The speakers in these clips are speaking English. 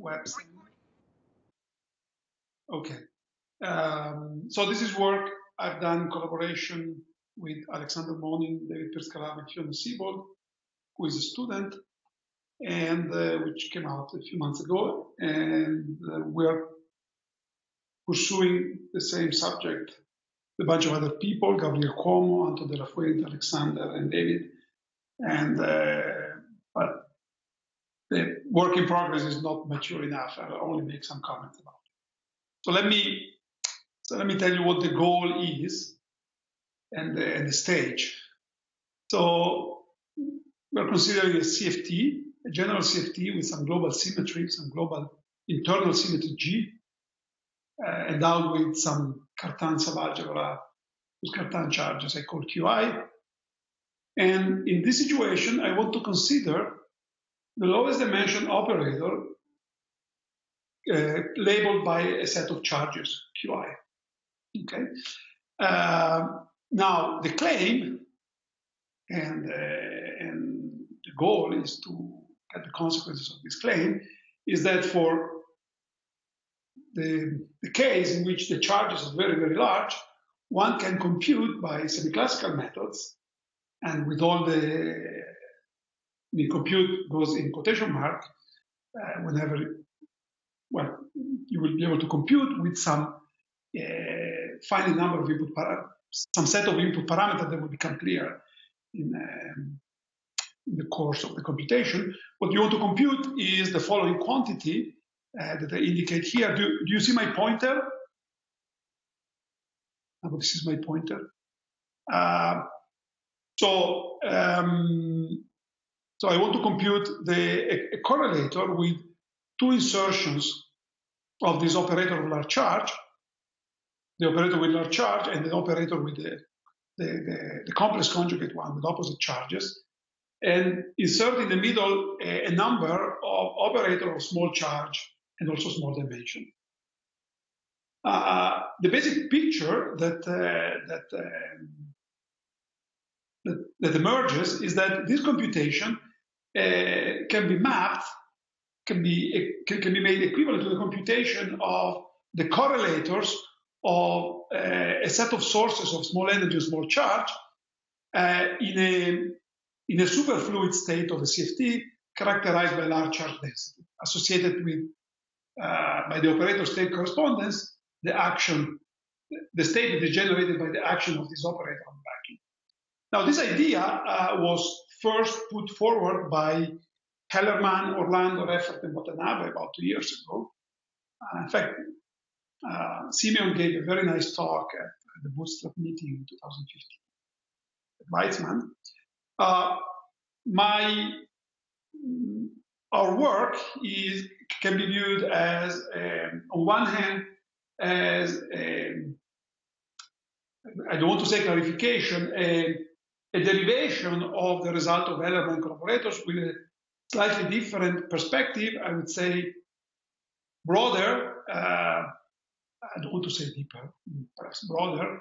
website. Okay. Um, so this is work I've done in collaboration with Alexander Monin, David Pirtskhalava, and Fiona Seibold, who is a student, and uh, which came out a few months ago. And uh, we're pursuing the same subject. A bunch of other people, Gabriel Cuomo, Anton de la Fuente, Alexander, and David. And uh, work in progress is not mature enough. I'll only make some comments about it. So let me so let me tell you what the goal is and the, and the stage. So we're considering a CFT, a general CFT with some global symmetry, some global internal symmetry G, uh, endowed with some Cartan subalgebra with Cartan charges I call QI. And in this situation, I want to consider the lowest dimension operator uh, labeled by a set of charges, QI. Okay. Uh, now the claim and uh, and the goal is to get the consequences of this claim is that for the, the case in which the charges are very very large, one can compute by semi-classical methods, and with all the compute goes in quotation mark uh, whenever well you will be able to compute with some uh, finite number of input parameters, some set of input parameters that will become clear in, um, in, the course of the computation. What you want to compute is the following quantity uh, that I indicate here. Do, do you see my pointer? Oh, this is my pointer. Uh, so, um, so I want to compute the a, a correlator with two insertions of this operator of large charge the operator with large charge and the operator with the, the, the, the complex conjugate one with opposite charges, and insert in the middle a, a, number of operator of small charge and also small dimension. Uh, the basic picture that uh, that, um, that, that emerges is that this computation uh, can be mapped, can be can, can be made equivalent to the computation of the correlators of uh, a set of sources of small energy, small charge, uh, in a in a superfluid state of a CFT characterized by large charge density associated with by the operator state correspondence, the action, the state that is generated by the action of this operator on the vacuum. Now, this idea was first put forward by Hellerman, Orlando, Reffert, and Watanabe about two years ago. Uh, in fact, uh, Simeon gave a very nice talk at the Bootstrap meeting in 2015 at Weizmann. Uh, my our work is can be viewed as um, on one hand as um, I don't want to say clarification, a, a, derivation of the result of Hellerman collaborators with a slightly different perspective. I would say broader. Uh, I don't want to say deeper, perhaps broader,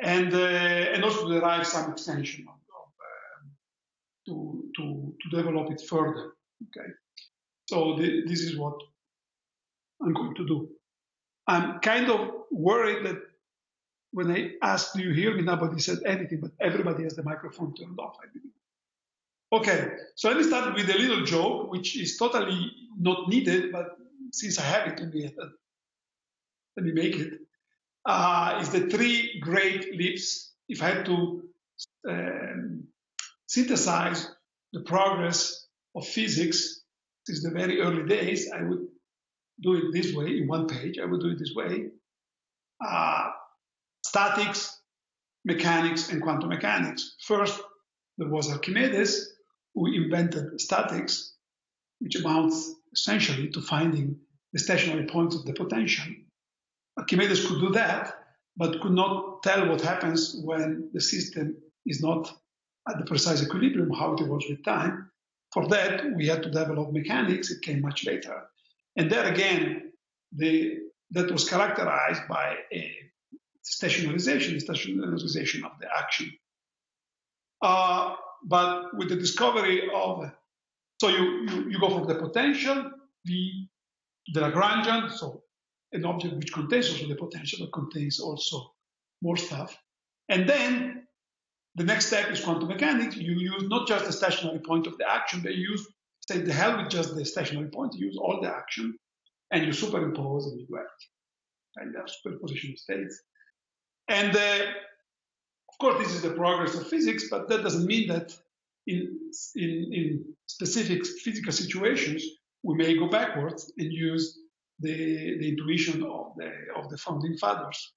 and uh, and also derive some extension of, of um, to to to develop it further. Okay, so the, this is what I'm going to do. I'm kind of worried that when I asked, "Do you hear me?" nobody said anything, but everybody has the microphone turned off. I believe. Okay, so let me start with a little joke, which is totally not needed, but since I have it, let me let me make it, uh, is the three great leaps. If I had to um, synthesize the progress of physics since the very early days, I would do it this way in one page. I would do it this way. Uh, statics, mechanics, and quantum mechanics. First, there was Archimedes, who invented statics, which amounts essentially to finding the stationary points of the potential. Archimedes could do that, but could not tell what happens when the system is not at the precise equilibrium, how it evolves with time. For that, we had to develop mechanics. It came much later. And there again, the, that was characterized by a stationarization, stationarization of the action. Uh, but with the discovery of, so you, you, you go from the potential, V the Lagrangian, so an object which contains also the potential, but contains also more stuff. And then the next step is quantum mechanics. You use not just the stationary point of the action, but you use, say, the hell with just the stationary point, you use all the action, and you superimpose and you do. And you have superposition states. And uh, of course, this is the progress of physics, but that doesn't mean that in, in, in specific physical situations, we may go backwards and use the, the intuition of the, of the founding fathers,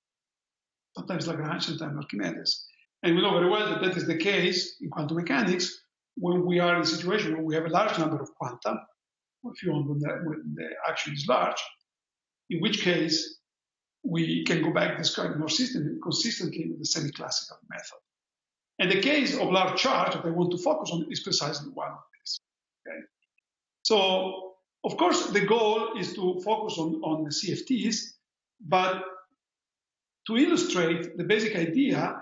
sometimes Lagrange, sometimes Archimedes. And we know very well that that is the case in quantum mechanics when we are in a situation where we have a large number of quanta, if you want, when the, when the action is large, in which case we can go back describe more consistently with the semi-classical method. And the case of large charge that I want to focus on is precisely one of these. Okay? So, of course, the goal is to focus on, on the CFTs, but to illustrate the basic idea,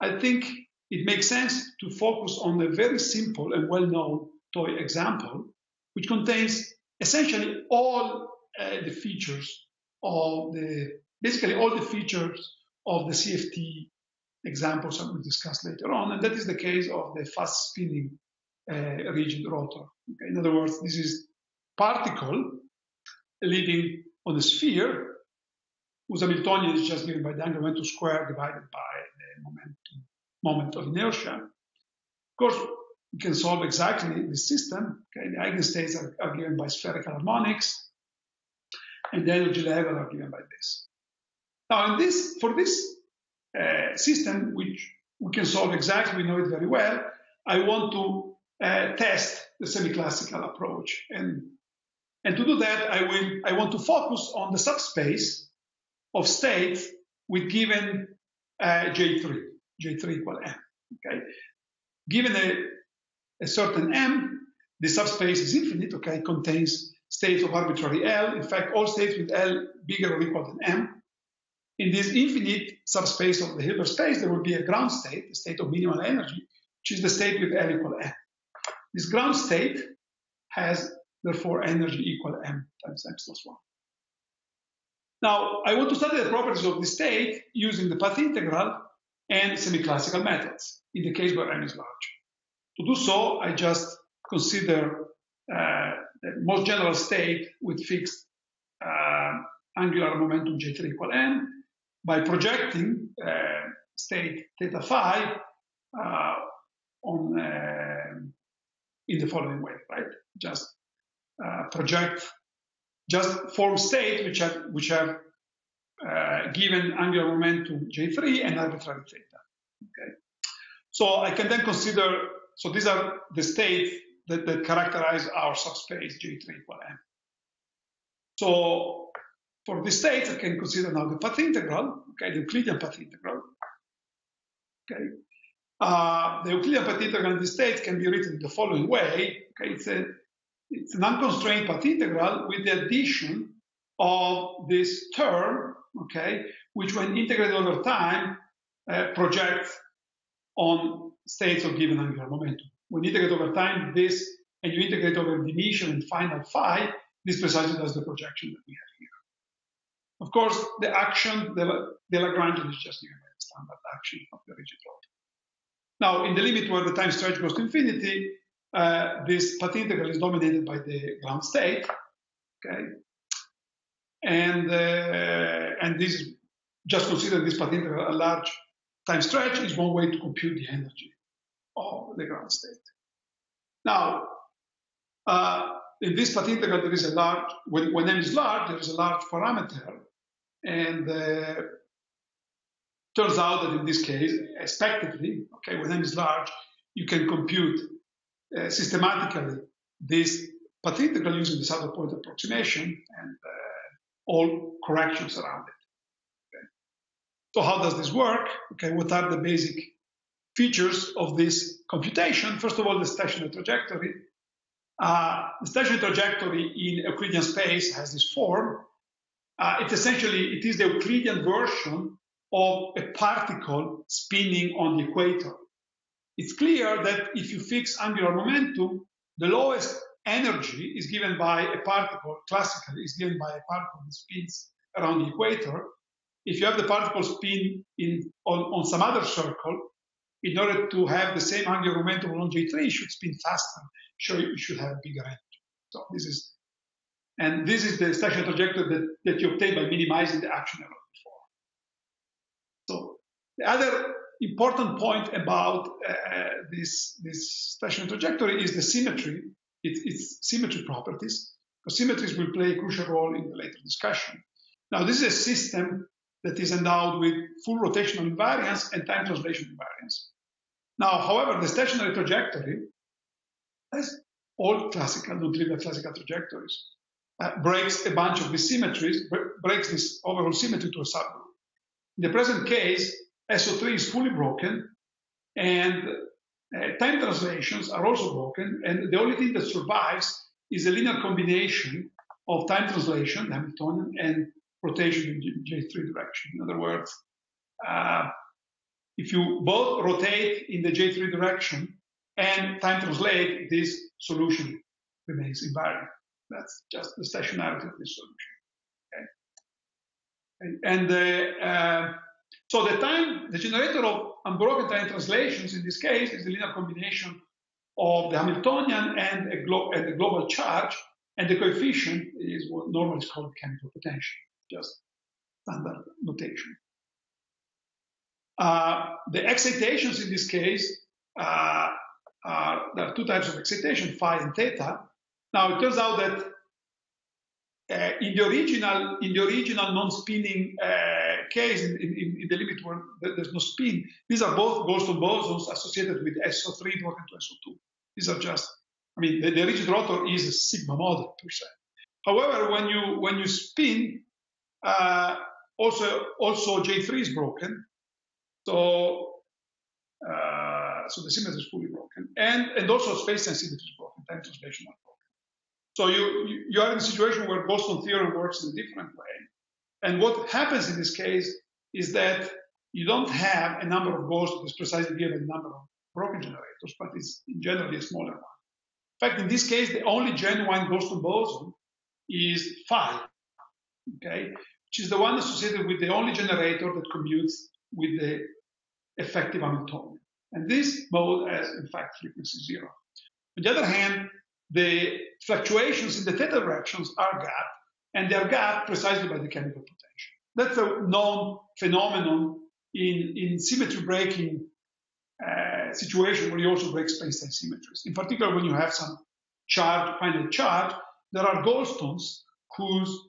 I think it makes sense to focus on a very simple and well-known toy example, which contains essentially all uh, the features of the, basically all the features of the CFT examples that we'll discuss later on, and that is the case of the fast spinning uh, rigid rotor. Okay? In other words, this is particle living on a sphere whose Hamiltonian is just given by the angular momentum square divided by the momentum, moment of inertia. Of course, we can solve exactly this system. Okay? The eigenstates are, are given by spherical harmonics, and the energy level are given by this. Now, in this, for this uh, system, which we can solve exactly, we know it very well, I want to uh, test the semi-classical approach. And, and to do that, I, will, I want to focus on the subspace of states with given uh, J3, J3 equal M. Okay? Given a, a certain M, the subspace is infinite, okay, contains states of arbitrary L. In fact, all states with L bigger or equal than M in this infinite subspace of the Hilbert space, there will be a ground state, a state of minimal energy, which is the state with L equal M. This ground state has, therefore, energy equal M times M plus 1. Now, I want to study the properties of this state using the path integral and semi-classical methods, in the case where M is large. To do so, I just consider uh, the most general state with fixed uh, angular momentum J3 equal M, by projecting uh, state theta phi uh, on uh, in the following way, right? Just project, just form state which have which have given angular momentum j3 and arbitrary theta. Okay, so I can then consider. So these are the states that, that characterize our subspace j3 equal m. So for this state, I can consider now the path integral, okay, the Euclidean path integral. Okay. Uh, the Euclidean path integral in this state can be written in the following way. Okay, it's a it's an unconstrained path integral with the addition of this term, okay, which when integrated over time uh, projects on states of given angular momentum. When integrate over time this and you integrate over the initial and final phi, this precisely does the projection that we have. Of course, the action, the, the Lagrangian is just given by the standard action of the rigid rod. Now, in the limit where the time stretch goes to infinity, uh, this path integral is dominated by the ground state. Okay, and uh, and this just consider this path integral a large time stretch is one way to compute the energy of the ground state. Now, uh, in this path integral, there is a large, when, when m is large, there is a large parameter and uh, turns out that in this case, expectedly, okay, when n is large, you can compute uh, systematically this integral using the saddle point approximation and uh, all corrections around it. Okay. So how does this work? Okay, what are the basic features of this computation? First of all, the stationary trajectory. Uh, the stationary trajectory in Euclidean space has this form, uh, it essentially it is the Euclidean version of a particle spinning on the equator. It's clear that if you fix angular momentum, the lowest energy is given by a particle, classically, is given by a particle that spins around the equator. If you have the particle spin in, on, on some other circle, in order to have the same angular momentum on J3, it should spin faster, so you should have bigger energy. So this is, and this is the stationary trajectory that, that you obtain by minimizing the action error before. So the other important point about uh, this, this stationary trajectory is the symmetry, it, its symmetry properties, because symmetries will play a crucial role in the later discussion. Now, this is a system that is endowed with full rotational invariance and time translation invariance. Now, however, the stationary trajectory, as all classical, non-trivial classical trajectories, uh, breaks a bunch of these symmetries, breaks this overall symmetry to a subgroup. In the present case, SO3 is fully broken, and uh, time translations are also broken, and the only thing that survives is a linear combination of time translation, the Hamiltonian, and rotation in the J3 direction. In other words, uh, if you both rotate in the J3 direction and time translate, this solution remains invariant. That's just the stationarity of this solution. Okay. And the, uh, so the time, the generator of unbroken time translations in this case is the linear combination of the Hamiltonian and, a glo and the global charge, and the coefficient is what normally is called chemical potential, just standard notation. Uh, the excitations in this case, uh, are, there are two types of excitation, phi and theta. Now it turns out that uh, in the original in the original non-spinning uh, case, in, in, in, the limit where there's no spin, these are both Goldstone bosons associated with SO3 broken to SO2. These are just, I mean, the, the rigid rotor is a sigma model per se. However, when you when you spin, uh, also also J3 is broken, so, uh, so the symmetry is fully broken. And, and also space-time symmetry is broken, time translation are broken. So you, you are in a situation where Goldstone theorem works in a different way. And what happens in this case is that you don't have a number of ghosts that's precisely given number of broken generators, but it's generally a smaller one. In fact, in this case, the only genuine Goldstone boson is phi, okay, which is the one associated with the only generator that commutes with the effective Hamiltonian. And this mode has, in fact, frequency zero. On the other hand, the fluctuations in the theta directions are gapped, and they are gapped precisely by the chemical potential. That's a known phenomenon in, in symmetry breaking uh, situation where you also break space-time symmetries. In particular, when you have some charge, finite charge, there are Goldstones whose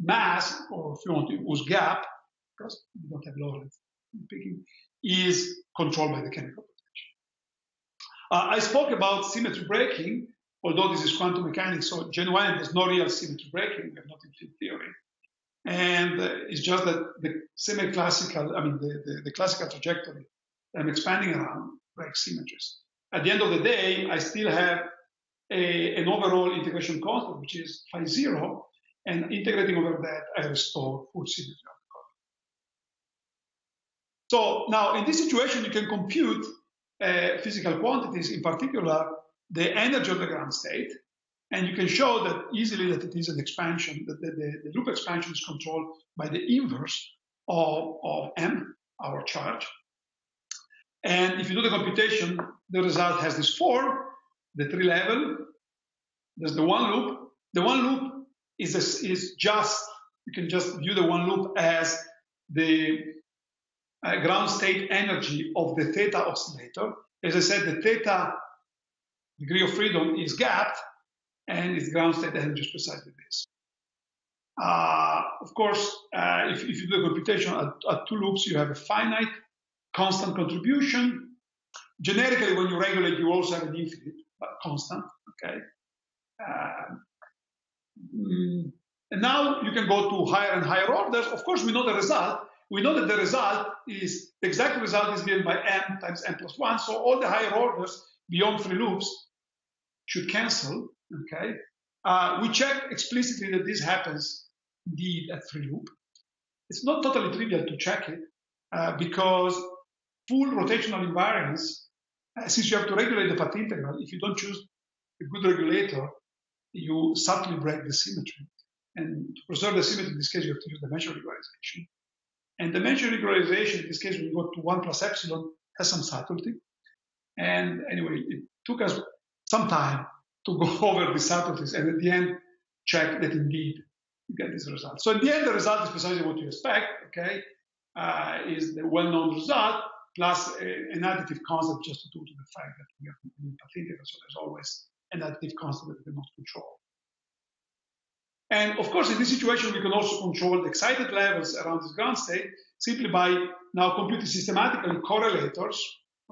mass, or if you want whose gap, because you don't have Lorentz, picking, is controlled by the chemical potential. Uh, I spoke about symmetry breaking, although this is quantum mechanics, so genuine there's no real symmetry breaking, we have not in field theory. And uh, it's just that the semi-classical, I mean, the, the, the, classical trajectory I'm expanding around breaks symmetries. At the end of the day, I still have a, an overall integration constant, which is phi zero, and integrating over that, I restore full symmetry. So now in this situation, you can compute uh, physical quantities, in particular, the energy of the ground state. And you can show that easily that it is an expansion, that the, the, the loop expansion is controlled by the inverse of, of M, our charge. And if you do the computation, the result has this form, the tree level, there's the one loop. The one loop is, a, is just, you can just view the one loop as the uh, ground state energy of the theta oscillator. As I said, the theta degree of freedom is gapped, and its ground state energy is precisely this. Uh, of course, uh, if, if, you do the computation at, at, two loops, you have a finite constant contribution. Generically, when you regulate, you also have an infinite but constant. Okay. Uh, and now you can go to higher and higher orders. Of course, we know the result we know that the result is, the exact result is given by m times n plus 1. So all the higher orders beyond three loops should cancel, okay? Uh, we check explicitly that this happens indeed at three loop. It's not totally trivial to check it uh, because full rotational invariance, uh, since you have to regulate the path integral, if you don't choose a good regulator, you subtly break the symmetry. And to preserve the symmetry, in this case, you have to use dimensional regularization. And dimensional regularization, in this case, when you go to 1 plus epsilon, has some subtlety. And anyway, it took us some time to go over the subtleties and at the end check that indeed you get this result. So in the end, the result is precisely what you expect, okay, uh, is the well-known result plus a, an additive constant just due to the fact that we have path integral, so there's always an additive constant that we cannot control. And of course, in this situation, we can also control the excited levels around this ground state simply by now computing systematically correlators,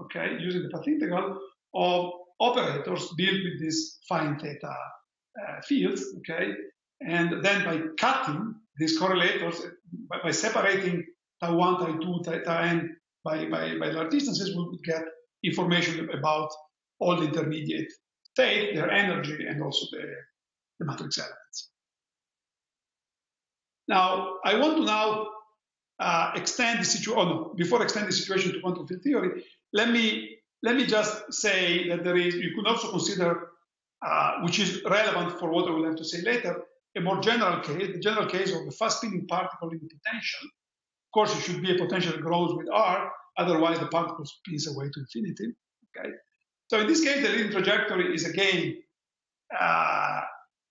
okay, using the path integral of operators built with these fine theta uh, fields, okay, and then by cutting these correlators, by, by separating tau 1, tau 2, tau n by, by, by large distances, we would get information about all the intermediate state, their energy, and also the, the matrix elements. Now, I want to now uh, extend the situation, oh no, before extend the situation to quantum field theory, let me, let me just say that there is, you could also consider, uh, which is relevant for what I will have to say later, a more general case, the general case of the fast spinning particle in potential. Of course, it should be a potential that grows with R, otherwise the particle spins away to infinity. Okay. So in this case, the leading trajectory is again uh,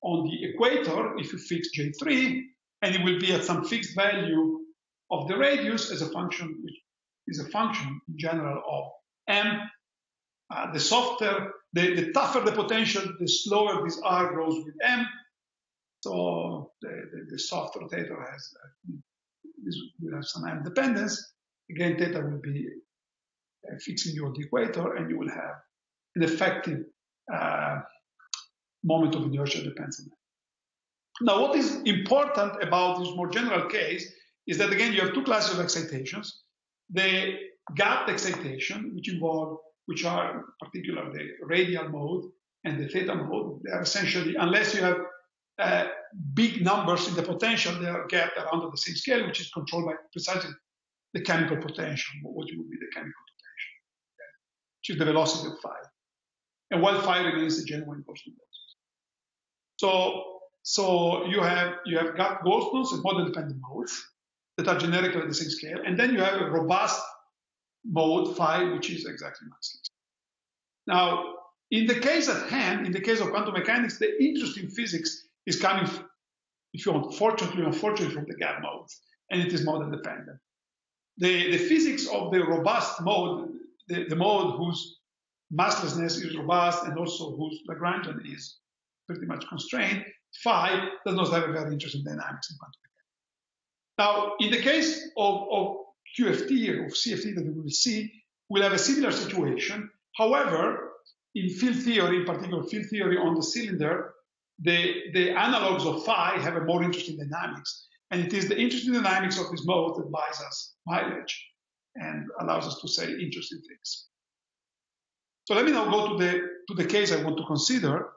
on the equator if you fix J3, and it will be at some fixed value of the radius as a function, which is a function in general of m. Uh, the softer, the, the tougher the potential, the slower this r grows with m. So the, the, the soft rotator has uh, this will have some m dependence. Again, theta will be uh, fixing you on the equator, and you will have an effective uh, moment of inertia depends on that. Now, what is important about this more general case is that again you have two classes of excitations: the gap excitation, which involve, which are in particular the radial mode and the theta mode. They are essentially, unless you have uh, big numbers in the potential, they are gapped around the same scale, which is controlled by precisely the chemical potential, what would be the chemical potential, which is the velocity of phi. And while phi remains a genuine Gaussian So so you have you have got Gaussians and model dependent modes that are generically at the same scale, and then you have a robust mode phi, which is exactly massless. Now, in the case at hand, in the case of quantum mechanics, the interesting physics is coming, if you want, fortunately or unfortunately, from the gap modes, and it is model dependent. The, the physics of the robust mode, the, the mode whose masslessness is robust and also whose Lagrangian is pretty much constrained, phi does not have a very interesting dynamics in quantum mechanics. Now, in the case of, of QFT or CFT that we will see, we'll have a similar situation. However, in field theory, in particular field theory on the cylinder, the, the analogs of phi have a more interesting dynamics. And it is the interesting dynamics of this mode that buys us mileage and allows us to say interesting things. So let me now go to the, to the case I want to consider,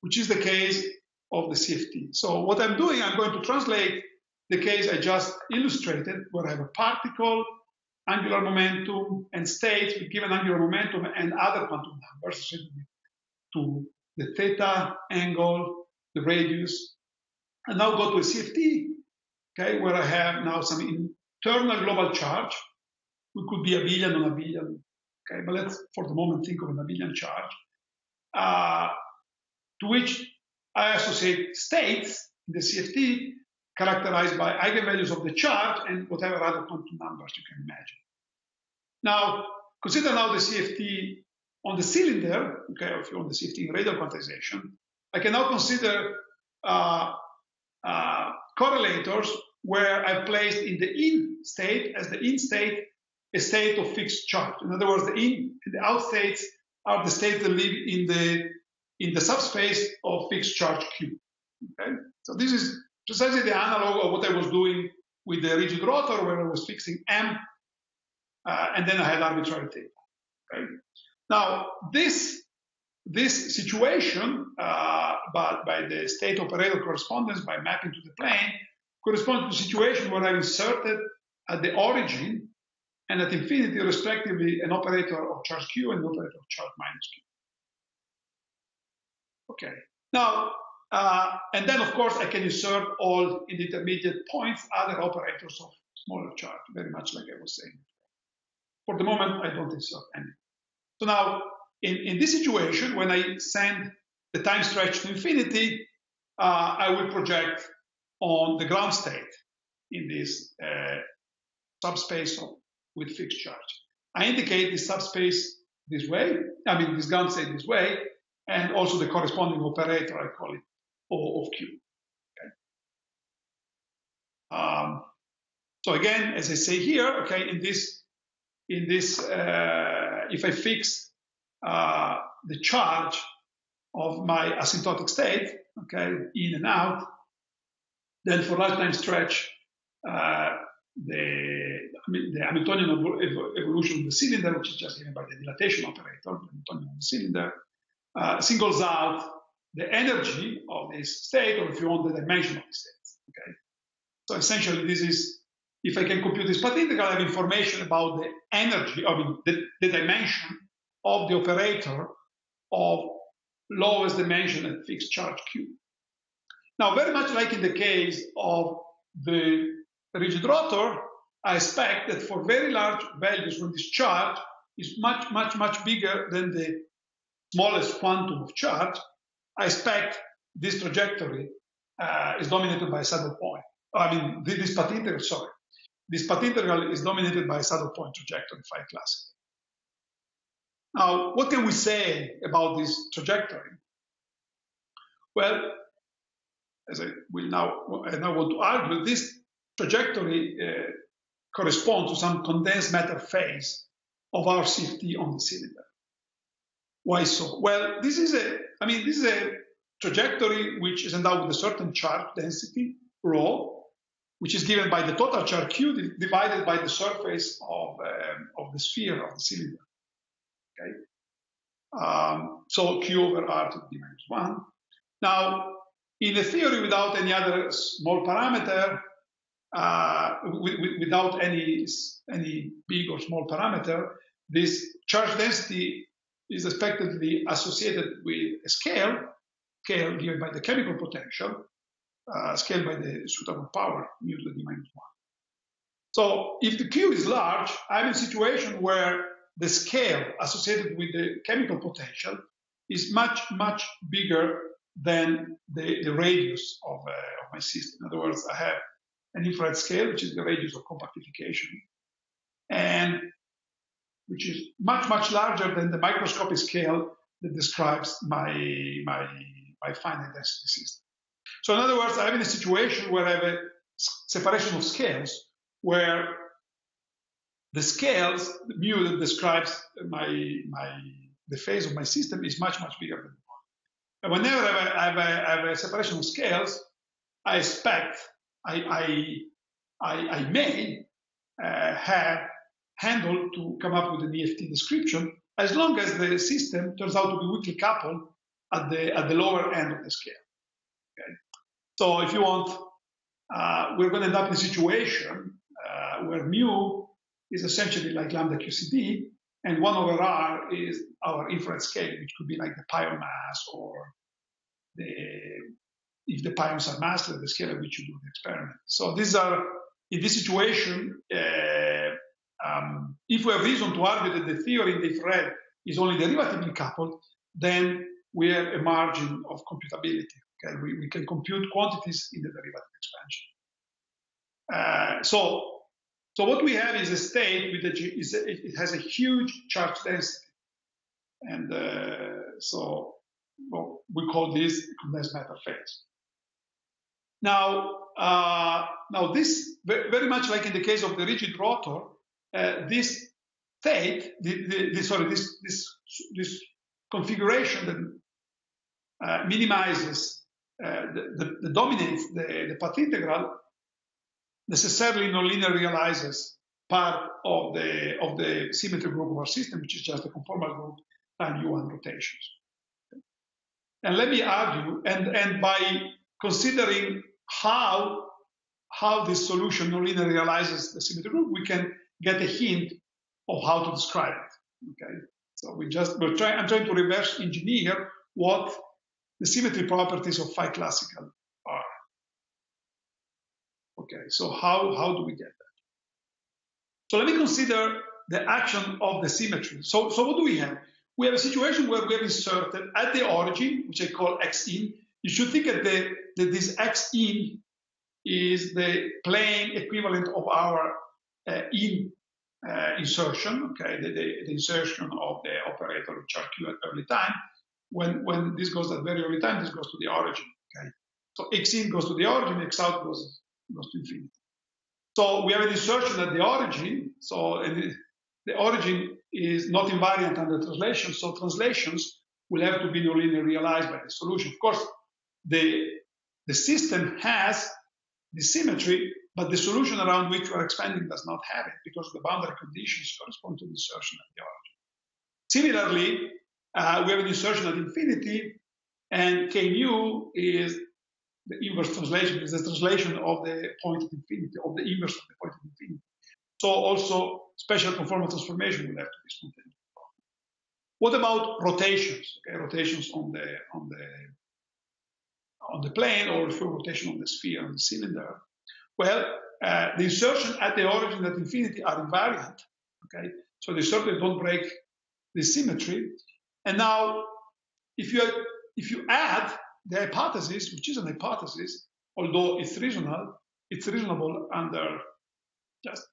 which is the case of the CFT. So what I'm doing, I'm going to translate the case I just illustrated, where I have a particle, angular momentum, and states with given angular momentum and other quantum numbers to the theta angle, the radius, and now go to a CFT, okay, where I have now some internal global charge, which could be abelian non-abelian, okay, but let's for the moment think of an abelian charge, uh, to which I associate states in the CFT characterized by eigenvalues of the charge and whatever other quantum numbers you can imagine. Now, consider now the CFT on the cylinder, okay, if you want the CFT in radial quantization, I can now consider uh, uh, correlators where I've placed in the in state as the in state a state of fixed charge. In other words, the in and the out states are the states that live in the in the subspace of fixed charge Q. Okay? So this is precisely the analog of what I was doing with the rigid rotor where I was fixing M uh, and then I had arbitrary theta. Okay? Now this this situation uh, by, by the state operator correspondence by mapping to the plane corresponds to a situation where I inserted at the origin and at infinity respectively an operator of charge Q and an operator of charge minus Q. Okay. Now, Uh, and then, of course, I can insert all in the intermediate points other operators of smaller charge, very much like I was saying. For the moment, I don't insert any. So now, in, in this situation, when I send the time stretch to infinity, uh, I will project on the ground state in this uh, subspace of, with fixed charge. I indicate this subspace this way, I mean this ground state this way, and also the corresponding operator, I call it O of Q. Okay. Um, so again, as I say here, okay, in this, in this, uh, if I fix uh, the charge of my asymptotic state, okay, in and out, then for large time stretch, uh, the, the Hamiltonian evolution of the cylinder, which is just given by the dilatation operator, the Hamiltonian cylinder, uh, singles out the energy of this state, or if you want, the dimension of the state. Okay. So essentially, this is if I can compute this path integral, I have information about the energy, I mean, the, the dimension of the operator of lowest dimension at fixed charge Q. Now, very much like in the case of the rigid rotor, I expect that for very large values when this charge is much, much, much bigger than the smallest quantum of charge, I expect this trajectory uh, is dominated by a saddle point. I mean, this path integral, sorry. This path integral is dominated by a saddle point trajectory phi classical. Now, what can we say about this trajectory? Well, as I will now, and I want to argue, this trajectory uh, corresponds to some condensed matter phase of our CFT on the cylinder. Why so? Well, this is a, I mean, this is a trajectory which is endowed with a certain charge density, rho, which is given by the total charge Q divided by the surface of, um, of the sphere of the cylinder. Okay. Um, so Q over R to the d minus one. Now, in the theory without any other small parameter, uh, without any any big or small parameter, this charge density is expected to be associated with a scale, scale given by the chemical potential, uh, scale by the suitable power, mu to the minus one. So if the Q is large, I'm in a situation where the scale associated with the chemical potential is much, much bigger than the, the radius of, uh, of my system. In other words, I have an infrared scale, which is the radius of compactification, and which is much, much larger than the microscopic scale that describes my, my, my finite density system. So in other words, I'm in a situation where I have a separation of scales where the scales, the mu that describes my, my, the phase of my system is much, much bigger than the one. And whenever I have a, I have a, I have a separation of scales, I expect, I, I, I, I may uh, have handle to come up with an EFT description as long as the system turns out to be weakly coupled at the, at the lower end of the scale. Okay? So if you want, uh, we're going to end up in a situation uh, where mu is essentially like lambda QCD, and 1 over r is our infrared scale, which could be like the pion mass or the if the pions are massless, the scale at which you do the experiment. So these are, in this situation, uh, um, if we have reason to argue that the theory in the infrared is only derivatively coupled, then we have a margin of computability. Okay, we, we can compute quantities in the derivative expansion. Uh, so so what we have is a state with a, is a, it has a huge charge density. And uh, so well, we call this condensed matter phase. Now, uh, now this very much like in the case of the rigid rotor, this state, the, the, the, sorry, this this this configuration that uh, minimizes uh, the, the, dominates the, the path integral necessarily nonlinear realizes part of the of the symmetry group of our system, which is just the conformal group and U1 rotations. And let me argue, and, and by considering how how this solution nonlinear realizes the symmetry group, we can get a hint of how to describe it. Okay, so we just we're trying. I'm trying to reverse engineer what the symmetry properties of phi classical are. Okay, so how, how do we get that? So let me consider the action of the symmetry. So, so what do we have? We have a situation where we have inserted at the origin, which I call x in. You should think that, the, that this x in is the plane equivalent of our in uh, insertion, okay, the, the, the, insertion of the operator of Q at early time. When, when this goes at very early time, this goes to the origin, okay. So x in goes to the origin, x out goes, goes to infinity. So we have an insertion at the origin. So the, the origin is not invariant under translation. So translations will have to be nonlinear realized by the solution. Of course, the, the system has the symmetry, but the solution around which we are expanding does not have it because the boundary conditions correspond to the insertion at the origin. Similarly, uh, we have an insertion at infinity, and k mu is the inverse translation, is the translation of the point at infinity, of the inverse of the point at infinity. So also special conformal transformation will have to be spontaneous. What about rotations? Okay, rotations on the on the on the plane or for rotation on the sphere on the cylinder. Well, uh, the insertion at the origin at infinity are invariant. Okay, so they certainly don't break the symmetry. And now, if you if you add the hypothesis, which is an hypothesis, although it's reasonable, it's reasonable under just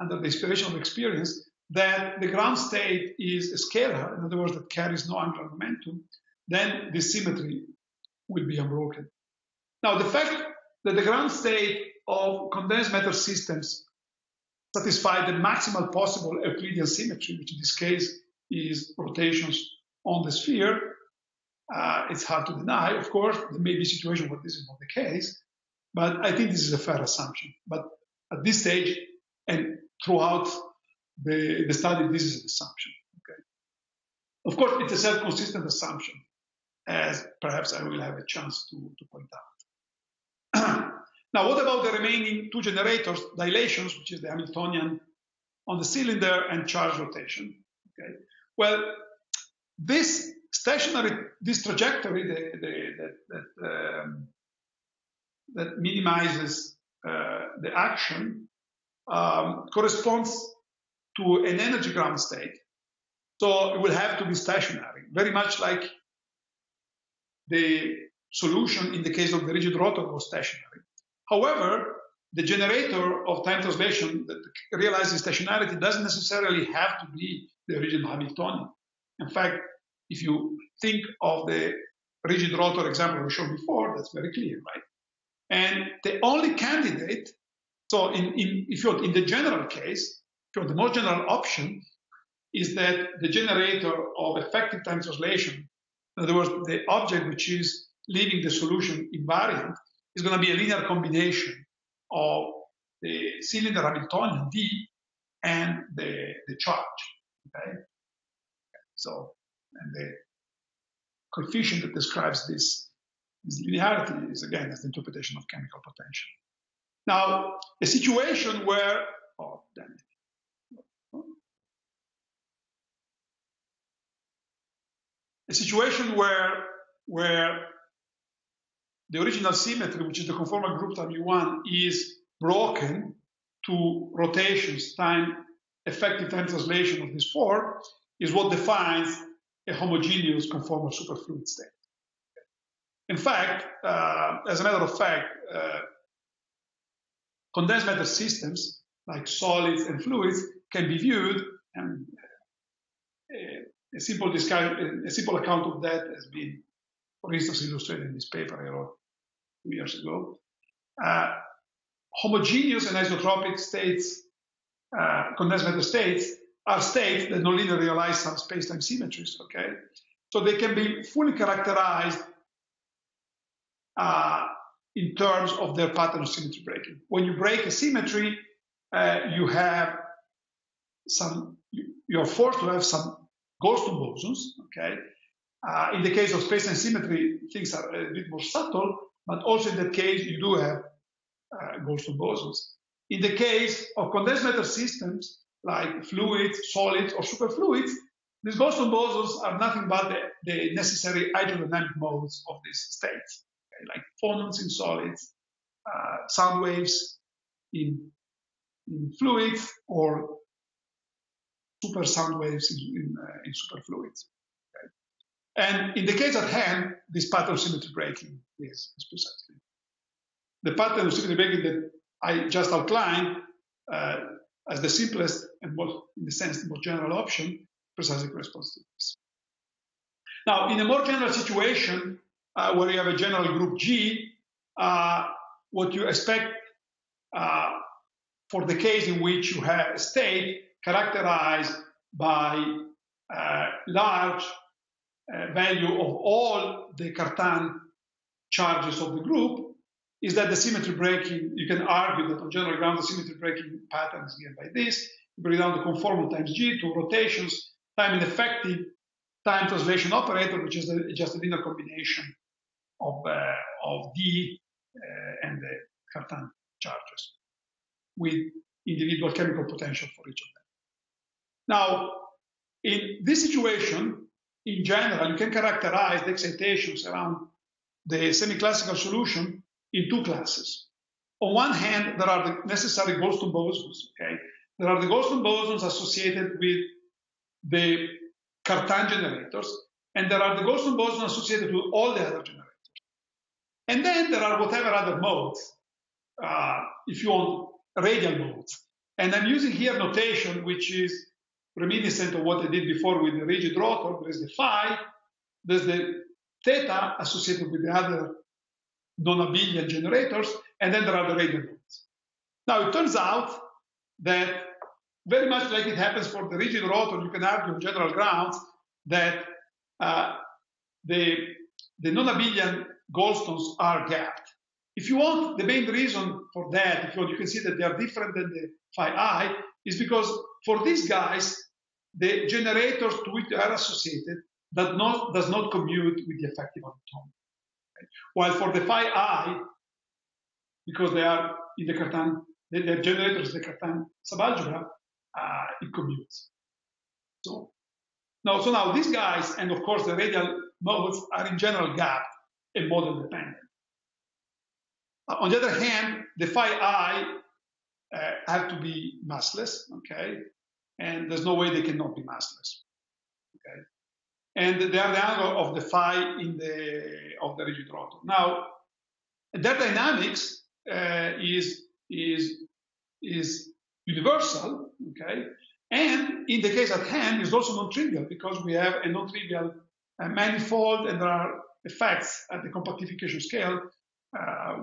under the inspiration of experience that the ground state is a scalar, in other words, that carries no angular momentum, then the symmetry will be unbroken. Now, the fact that the ground state of condensed matter systems satisfy the maximal possible Euclidean symmetry, which in this case is rotations on the sphere, uh, it's hard to deny. Of course, there may be situations where this is not the case, but I think this is a fair assumption. But at this stage, and throughout the, the study, this is an assumption. Okay. Of course, it's a self-consistent assumption, as perhaps I will have a chance to, to point out. Now, what about the remaining two generators, dilations, which is the Hamiltonian on the cylinder and charge rotation? Okay. Well, this stationary, this trajectory the, the, that, that, um, that minimizes uh, the action um, corresponds to an energy ground state. So it will have to be stationary, very much like the solution in the case of the rigid rotor was stationary. However, the generator of time translation that realizes stationarity doesn't necessarily have to be the original Hamiltonian. In fact, if you think of the rigid rotor example we showed before, that's very clear, right? And the only candidate so in, in, if you're in the general case, the most general option is that the generator of effective time translation, in other words, the object which is leaving the solution invariant, is going to be a linear combination of the cylinder Hamiltonian D and the, the charge. Okay? So, and the coefficient that describes this, this linearity is again as the interpretation of chemical potential. Now, a situation where, oh, damn it. A situation where, where the original symmetry, which is the conformal group W1, is broken to rotations time effective time translation of this form is what defines a homogeneous conformal superfluid state. In fact, uh, as a matter of fact, uh, condensed matter systems like solids and fluids can be viewed and uh, a simple discussion, a simple account of that has been, for instance, illustrated in this paper I wrote two years ago. Uh, homogeneous and isotropic states, uh, condensed matter states, are states that nonlinearly realize some space-time symmetries. Okay, so they can be fully characterized uh, in terms of their pattern of symmetry breaking. When you break a symmetry, uh, you have some, you, are forced to have some Goldstone bosons, okay? Uh, in the case of space and symmetry, things are a bit more subtle, but also in that case, you do have uh, Goldstone bosons. In the case of condensed matter systems, like fluids, solids, or superfluids, these Goldstone bosons are nothing but the, the necessary hydrodynamic modes of these states, okay? like phonons in solids, uh, sound waves in, in fluids, or super sound waves in, in, uh, in superfluids. And in the case at hand, this pattern of symmetry breaking is, is precisely. The pattern of symmetry breaking that I just outlined uh, as the simplest and more, in the sense, the most general option precisely corresponds to this. Now, in a more general situation uh, where you have a general group G, uh, what you expect uh, for the case in which you have a state characterized by uh, large uh, value of all the Cartan charges of the group is that the symmetry breaking, you can argue that on general ground the symmetry breaking pattern is given by this. You break down the conformal times G, to rotations, time ineffective, time translation operator, which is the, just a linear combination of, uh, of D uh, and the Cartan charges with individual chemical potential for each of them. Now, in this situation, in general, you can characterize the excitations around the semi-classical solution in two classes. On one hand, there are the necessary Goldstone bosons. Okay, there are the Goldstone bosons associated with the Cartan generators, and there are the Goldstone bosons associated with all the other generators. And then there are whatever other modes, uh, if you want, radial modes. And I'm using here notation which is reminiscent of what I did before with the rigid rotor. There's the phi, there's the theta associated with the other non-abelian generators, and then there are the radial modes. Now it turns out that very much like it happens for the rigid rotor, you can argue on general grounds that uh, the, the non-abelian Goldstones are gapped. If you want, the main reason for that, if you, want, you can see that they are different than the phi i, is because for these guys, the generators to which they are associated does not, does not commute with the effective atomic. Right? While for the phi i, because they are in the Cartan, the, the generators the Cartan subalgebra, uh, it commutes. So now, so now these guys, and of course the radial modes, are in general gapped and model dependent. Uh, on the other hand, the phi i uh, have to be massless, okay? And there's no way they cannot be massless, okay? And they are the angle of the phi in the of the rigid rotor. Now, that dynamics uh, is is is universal, okay? And in the case at hand, is also non-trivial because we have a non-trivial uh, manifold, and there are effects at the compactification scale uh,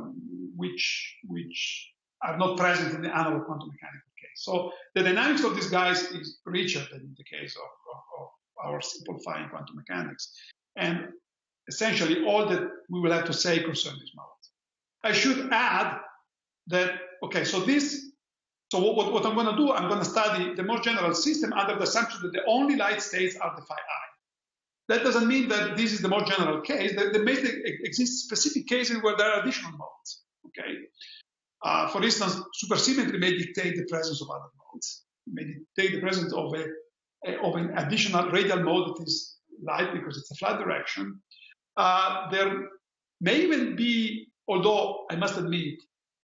which which are not present in the analog quantum mechanical case. So the dynamics of these guys is richer than in the case of, of, of our simplifying quantum mechanics. And essentially all that we will have to say concerning these model. I should add that, okay, so this, so what, what I'm going to do, I'm going to study the more general system under the assumption that the only light states are the phi i. That doesn't mean that this is the more general case. There, there may exist specific cases where there are additional modes. Okay. Uh, for instance, supersymmetry may dictate the presence of other modes. It may dictate the presence of a, of an additional radial mode that is light because it's a flat direction. Uh, there may even be, although I must admit,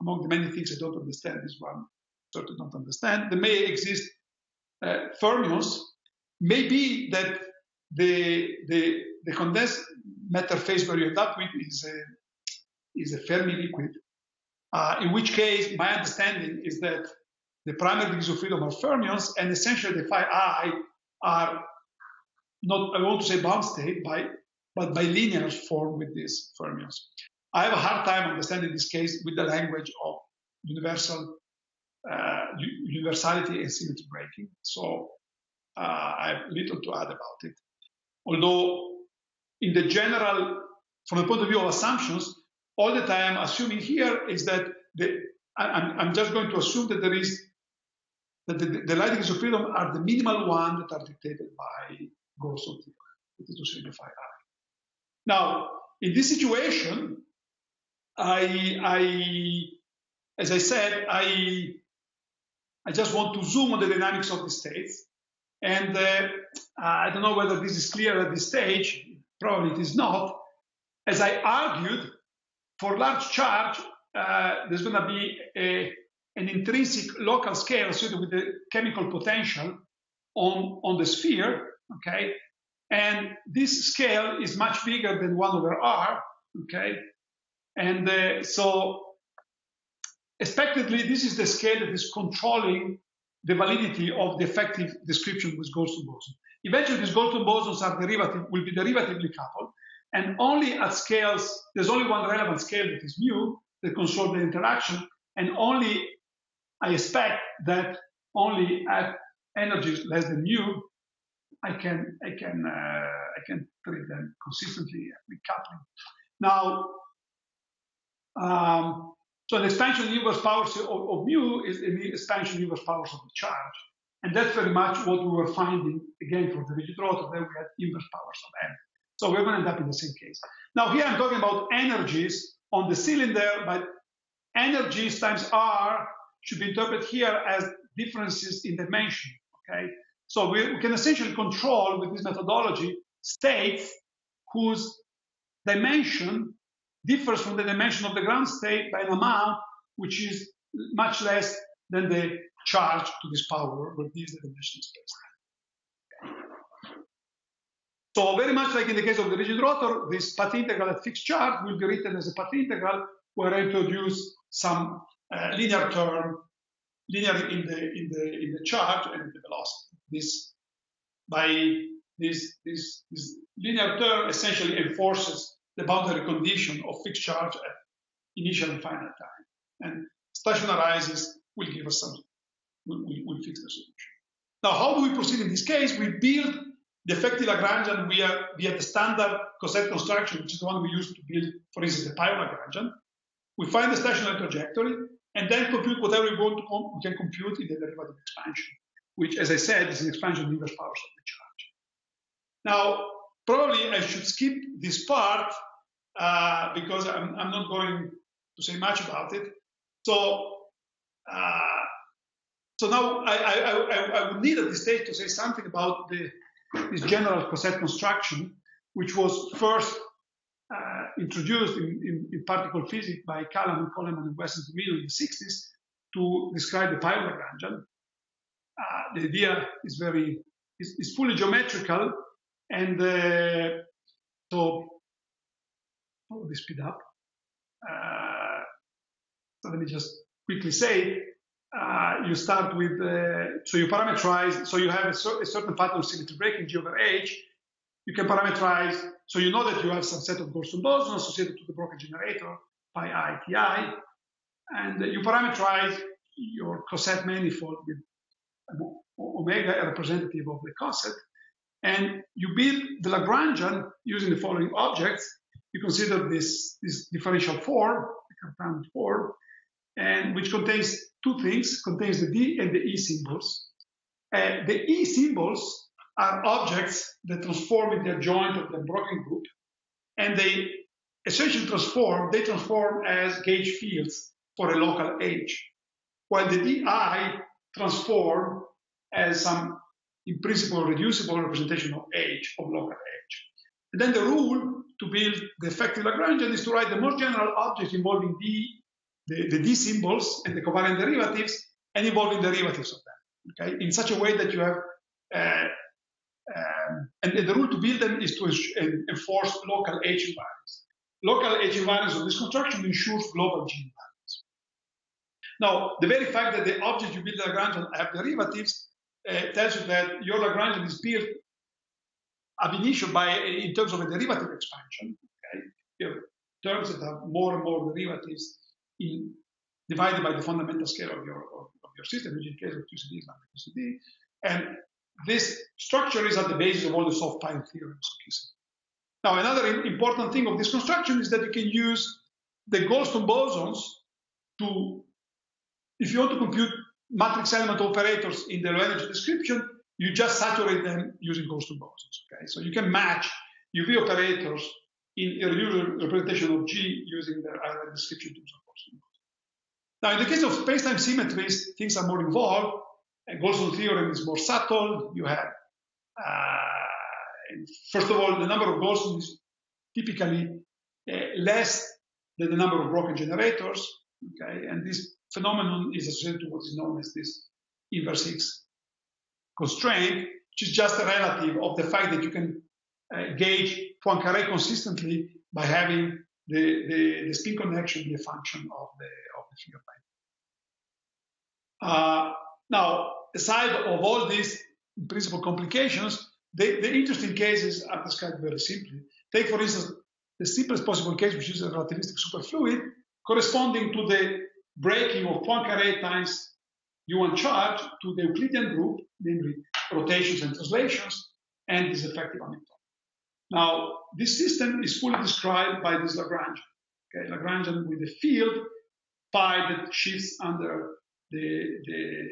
among the many things I don't understand, this one certainly don't understand, there may exist uh, fermions. Maybe that the, the, the condensed matter phase where you end up with is a, is a Fermi liquid, uh, in which case my understanding is that the primary degrees of freedom are fermions, and essentially the phi i are not, I want to say bound state, by, but bilinear form with these fermions. I have a hard time understanding this case with the language of universal uh, universality and symmetry breaking. So uh, I have little to add about it. Although in the general, from the point of view of assumptions, all that I am assuming here is that the, I'm, I'm just going to assume that there is that the, the light degrees of freedom are the minimal one that are dictated by Goldstone theorem, that is to simplify I. Now, in this situation, I, I, as I said, I, I just want to zoom on the dynamics of the states And uh, I don't know whether this is clear at this stage. Probably it is not. As I argued, for large charge, uh, there's going to be a, an intrinsic local scale associated with the chemical potential on, on the sphere, okay? And this scale is much bigger than 1 over r, okay? And uh, so expectedly, this is the scale that is controlling the validity of the effective description with Goldstone boson. Eventually, these Goldstone bosons are derivative, will be derivatively coupled, and only at scales, there's only one relevant scale that is mu that controls the interaction, and only I expect that only at energies less than mu, I can I can uh, I can treat them consistently with coupling. Now, um, so the expansion inverse powers of, of mu is the expansion inverse powers of the charge. And that's very much what we were finding again for the rigid rotor, that we had inverse powers of m. So we're going to end up in the same case. Now here I'm talking about energies on the cylinder, but energies times r should be interpreted here as differences in dimension. Okay, so we, we can essentially control with this methodology states whose dimension differs from the dimension of the ground state by an amount which is much less than the charge to this power, where this dimension space. So very much like in the case of the rigid rotor, this path integral at fixed charge will be written as a path integral where I introduce some uh, linear term, linear in the in the in the charge and the velocity. This by this this this linear term essentially enforces the boundary condition of fixed charge at initial and final time. And stationarizes will give us some, will, will, will fix the solution. Now, how do we proceed in this case? We build the effective Lagrangian via, via the standard coset construction, which is the one we use to build, for instance, the pion Lagrangian. We find the stationary trajectory and then compute whatever we want to we can compute in the derivative expansion, which, as I said, is an expansion of inverse powers of the charge. Now, probably I should skip this part uh, because I'm, I'm, not going to say much about it. So, uh, so now I, I, I, I, would need at this stage to say something about the, this general coset construction, which was first uh, introduced in, in, in, particle physics by Callan, Coleman, and Wesson in the 60s to describe the pion Lagrangian. Uh, the idea is very is, is fully geometrical, and uh, so probably speed up. Uh, so let me just quickly say, uh, you start with, uh, so you parameterize, so you have a, a, certain pattern of symmetry breaking G over H. You can parameterize, so you know that you have some set of Goldstone bosons associated to the broken generator, pi i ti, and you parameterize your coset manifold with omega, a representative of the coset, and you build the Lagrangian using the following objects you consider this, this differential form, the Cartan form, and which contains two things, contains the D and the E symbols. Uh, the E symbols are objects that transform in the adjoint of the broken group, and they essentially transform, they transform as gauge fields for a local H, while the DI transform as some, in principle, reducible representation of H, of local H. And then the rule to build the effective Lagrangian is to write the most general object involving D, the, the D symbols and the covariant derivatives and involving derivatives of them, okay, in such a way that you have, uh, um, and, and, the rule to build them is to enforce local H invariance. Local H invariance of this construction ensures global G invariance. Now, the very fact that the object you build Lagrangian have derivatives uh, tells you that your Lagrangian is built ab initio by in terms of a derivative expansion. Okay? You terms that have more and more derivatives in, divided by the fundamental scale of your of, of your system, which in case of QCD is not QCD. And this structure is at the basis of all the soft pion theorems of QCD. Now, another important thing of this construction is that you can use the Goldstone bosons to, if you want to compute matrix element operators in the low energy description, you just saturate them using Goldstone bosons. Okay, so you can match UV operators in irreducible representation of G using the uh, description tools of Now, in the case of space-time symmetries, things are more involved. Goldstone theorem is more subtle. You have, uh, first of all, the number of Goldstone is typically uh, less than the number of broken generators. Okay, and this phenomenon is associated to what is known as this inverse Higgs constraint, which is just a relative of the fact that you can uh, gauge Poincare consistently by having the, the, the, spin connection be a function of the, of the field uh, now, aside of all these principal complications, the, the interesting cases are described very simply. Take, for instance, the simplest possible case, which is a relativistic superfluid, corresponding to the breaking of Poincare times U1 charge to the Euclidean group, namely rotations and translations, and this effective Hamiltonian. Now, this system is fully described by this Lagrangian. Okay, Lagrangian with the field pi that shifts under the, the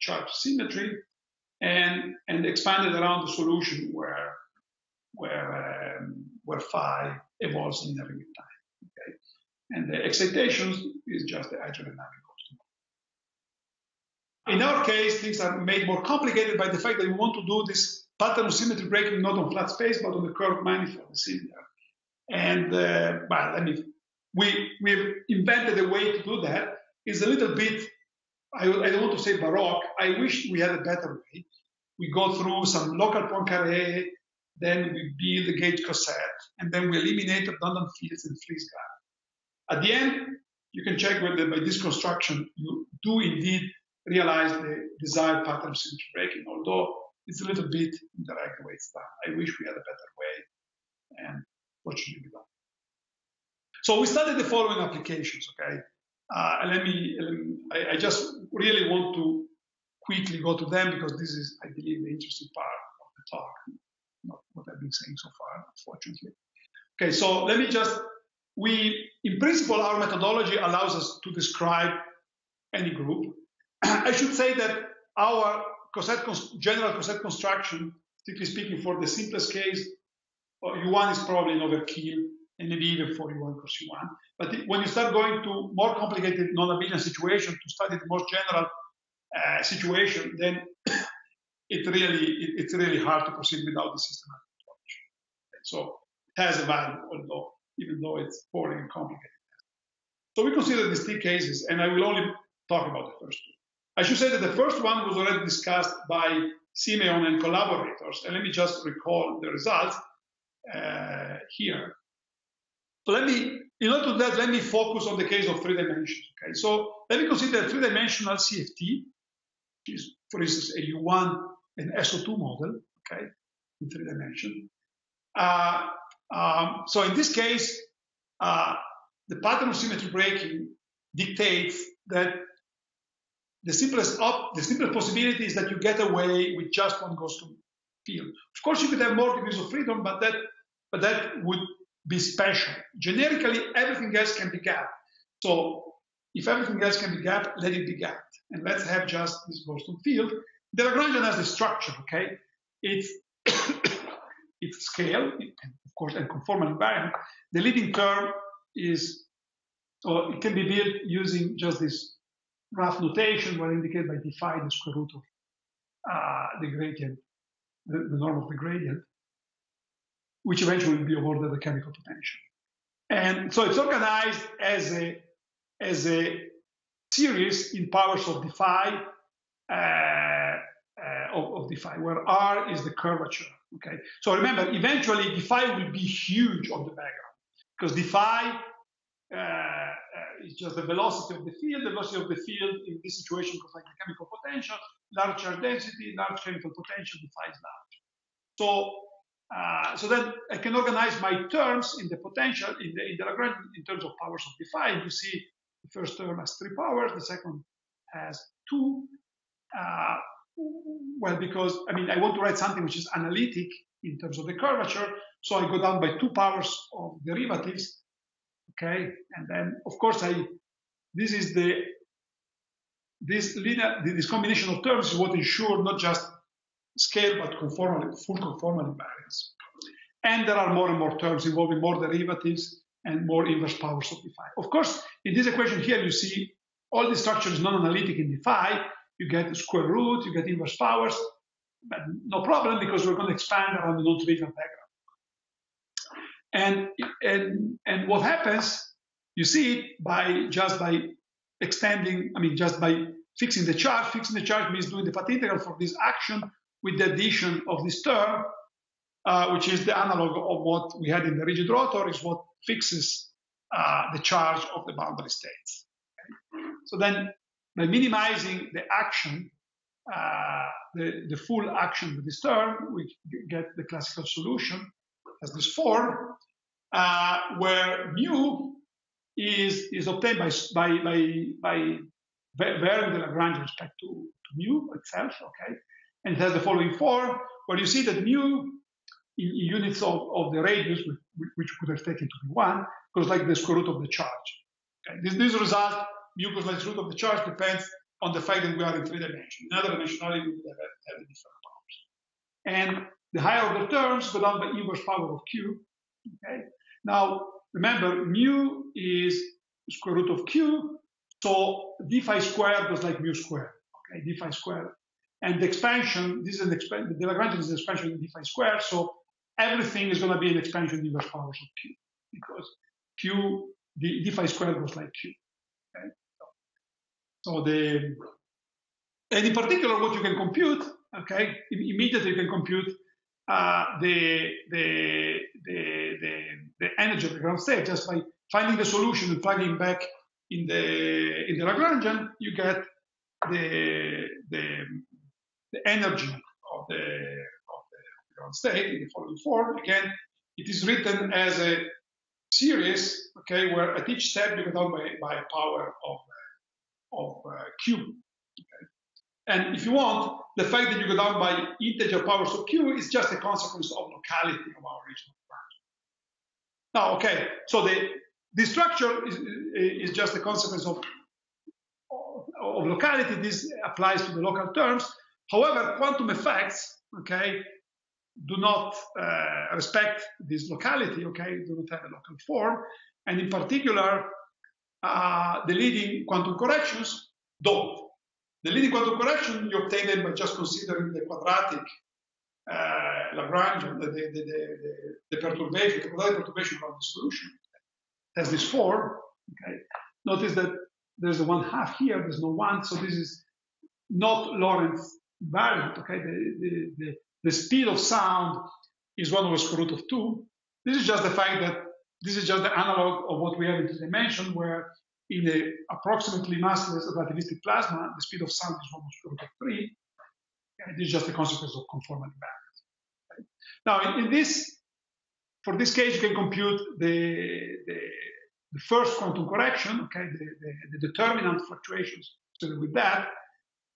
charge symmetry and, and expanded around the solution where, where, um, where phi evolves linearly with time. Okay? And the excitations is just the hydrodynamic in our case, things are made more complicated by the fact that we want to do this pattern of symmetry breaking not on flat space, but on the curved manifold cylinder. And, uh, well, I mean, we, we've invented a way to do that. It's a little bit I, I, don't want to say baroque. I wish we had a better way. We go through some local Poincare, then we build the gauge coset, and then we eliminate redundant fields and Fliess graph. At the end, you can check whether by this construction you do indeed realize the desired pattern symmetry breaking, although it's a little bit indirect way it's done. I wish we had a better way, and fortunately we don't. So we started the following applications, okay? Uh, let me, I, I, just really want to quickly go to them because this is, I believe, the interesting part of the talk, not what I've been saying so far, unfortunately. Okay, so let me just, we, in principle, our methodology allows us to describe any group. I should say that our coset general coset construction, strictly speaking, for the simplest case, U1 is probably an overkill and maybe even 41 cos U1. But when you start going to more complicated non-abelian situation to study the most general uh, situation, then it really it, it's really hard to proceed without the systematic approach. So it has a value, although even though it's boring and complicated. So we consider these three cases, and I will only talk about the first two. I should say that the first one was already discussed by Simeon and collaborators, and let me just recall the results uh, here. So let me, in order to that, let me focus on the case of three dimensions. Okay, so let me consider three-dimensional CFT, which is, for instance, a U1 and SO2 model, okay, in three dimensions. Uh, um, so in this case, uh, the pattern of symmetry breaking dictates that the simplest op- the simplest possibility is that you get away with just one Goldstone field. Of course, you could have more degrees of freedom, but that but that would be special. Generically, everything else can be gapped. So if everything else can be gapped, let it be gapped. And let's have just this Goldstone field. The Lagrangian has the structure, okay? It's its scale, of course, and conformal invariant. The leading term is, or it can be built using just this rough notation where indicated by phi the square root of uh, the gradient, the, the norm of the gradient which eventually will be awarded the chemical potential. And so it's organized as a, as a series in powers of phi, uh, uh, of, of phi, where r is the curvature. Okay. So remember, eventually phi will be huge on the background because phi uh, uh, just the velocity of the field. The velocity of the field in this situation goes like the chemical potential, large charge density, large chemical potential, d phi large. So uh, so then I can organize my terms in the potential, in the, in the Lagrange, in terms of powers of d phi. You see the first term has three powers, the second has two. Uh, well, because, I mean, I want to write something which is analytic in terms of the curvature, so I go down by two powers of derivatives, okay? And then, of course, I, this is the, this linear, this combination of terms is what ensure not just scale, but conformal, full conformal invariance. And there are more and more terms involving more derivatives and more inverse powers of phi. Of course, in this equation here, you see all the structure is non-analytic in phi, you get square root, you get inverse powers, but no problem because we're going to expand around the non-trivial diagram. And, and, and what happens, you see it by just by extending, I mean, just by fixing the charge. Fixing the charge means doing the path integral for this action with the addition of this term, uh, which is the analog of what we had in the rigid rotor, is what fixes uh, the charge of the boundary states. Okay? So then, by minimizing the action, uh, the, the full action with this term, we get the classical solution as this form, uh, where mu is, is obtained by, by, by, by varying the Lagrange respect to, to mu itself, okay? And it has the following form, where you see that mu in units of, of the radius, which we could have taken to be one, goes like the square root of the charge. Okay? This, this result, mu goes like the root of the charge, depends on the fact that we are in three dimensions. In other dimensionality, we would have, have different powers. And the higher order terms go down by inverse power of q. Okay. Now, remember, mu is square root of q, so d phi squared was like mu squared. Okay, d phi squared. And the expansion, this is an expansion, the Lagrangian is an expansion in d phi squared, so everything is going to be an expansion in inverse powers of q, because q, d, d phi squared was like q. Okay? So the, and in particular, what you can compute, okay, immediately you can compute uh, the, the, the, the, energy of the ground state just by finding the solution and plugging back in the in the Lagrangian, you get the the, the energy of the of the ground state in the following form. Again, it is written as a series, okay, where at each step you go down by, by a power of of uh, q. Okay? And if you want, the fact that you go down by integer powers of q is just a consequence of locality of our original Lagrangian. Now, okay, so the this structure is, is just a consequence of, of locality. This applies to the local terms. However, quantum effects, okay, do not uh, respect this locality, okay, do not have a local form. And in particular, uh, the leading quantum corrections don't. The leading quantum correction, you obtain them by just considering the quadratic uh, Lagrangian, the, the, the, the, perturbation, the quadratic perturbation of the solution has this form. Okay. Notice that there's a one half here, there's no one, so this is not Lorentz invariant. Okay, the, the, the, speed of sound is one over square root of two. This is just the fact that this is just the analog of what we have in the dimension, where in a approximately massless relativistic plasma, the speed of sound is almost root of three. And this is just a consequence of conformal invariance. Okay? Now, in, in, this, for this case, you can compute the, the the first quantum correction, okay, the, the, the determinant fluctuations associated with that,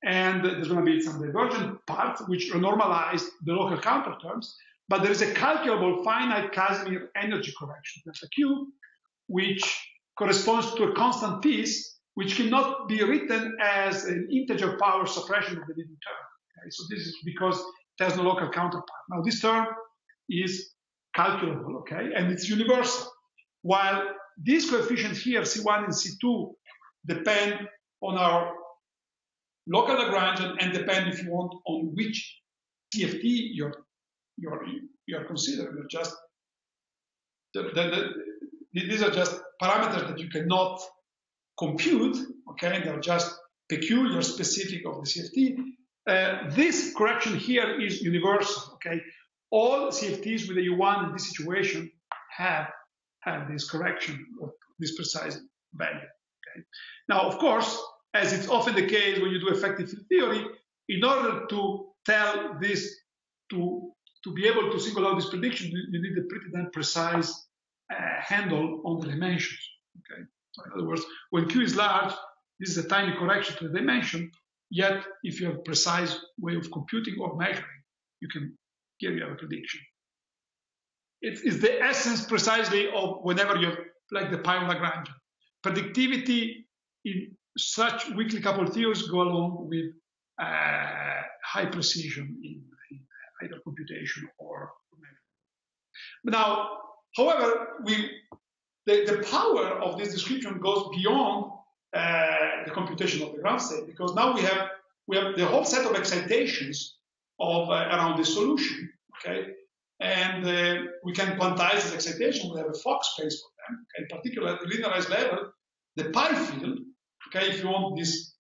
and there's going to be some divergent parts which normalize the local counter terms, but there is a calculable finite Casimir energy correction, that's a Q, which corresponds to a constant piece, which cannot be written as an integer power suppression of the leading term. Okay? So this is because it has no local counterpart. Now this term is calculable, okay, and it's universal. While these coefficients here, C1 and C2, depend on our local Lagrangian and depend, if you want, on which CFT you're, you're, you're considering. They're just, the, the, the, these are just parameters that you cannot compute, okay? They're just peculiar, specific of the CFT. Uh, this correction here is universal, okay? All CFTs with a U1 in this situation have have this correction this precise value. Okay? Now, of course, as it's often the case when you do effective theory, in order to tell this, to, to be able to single out this prediction, you need a pretty damn precise uh, handle on the dimensions. Okay? So in other words, when Q is large, this is a tiny correction to the dimension, yet if you have a precise way of computing or measuring, you can give you a prediction. It is the essence precisely of whenever you like the pion Lagrange. Predictivity in such weakly coupled theories go along with uh, high precision in, in, either computation or memory. Now, however, we the, the power of this description goes beyond uh, the computation of the ground state because now we have we have the whole set of excitations of uh, around the solution. Okay, and uh, we can quantize this excitation. We have a Fock space for them. Okay? In particular, at the linearized level, the pi field. Okay, if you want this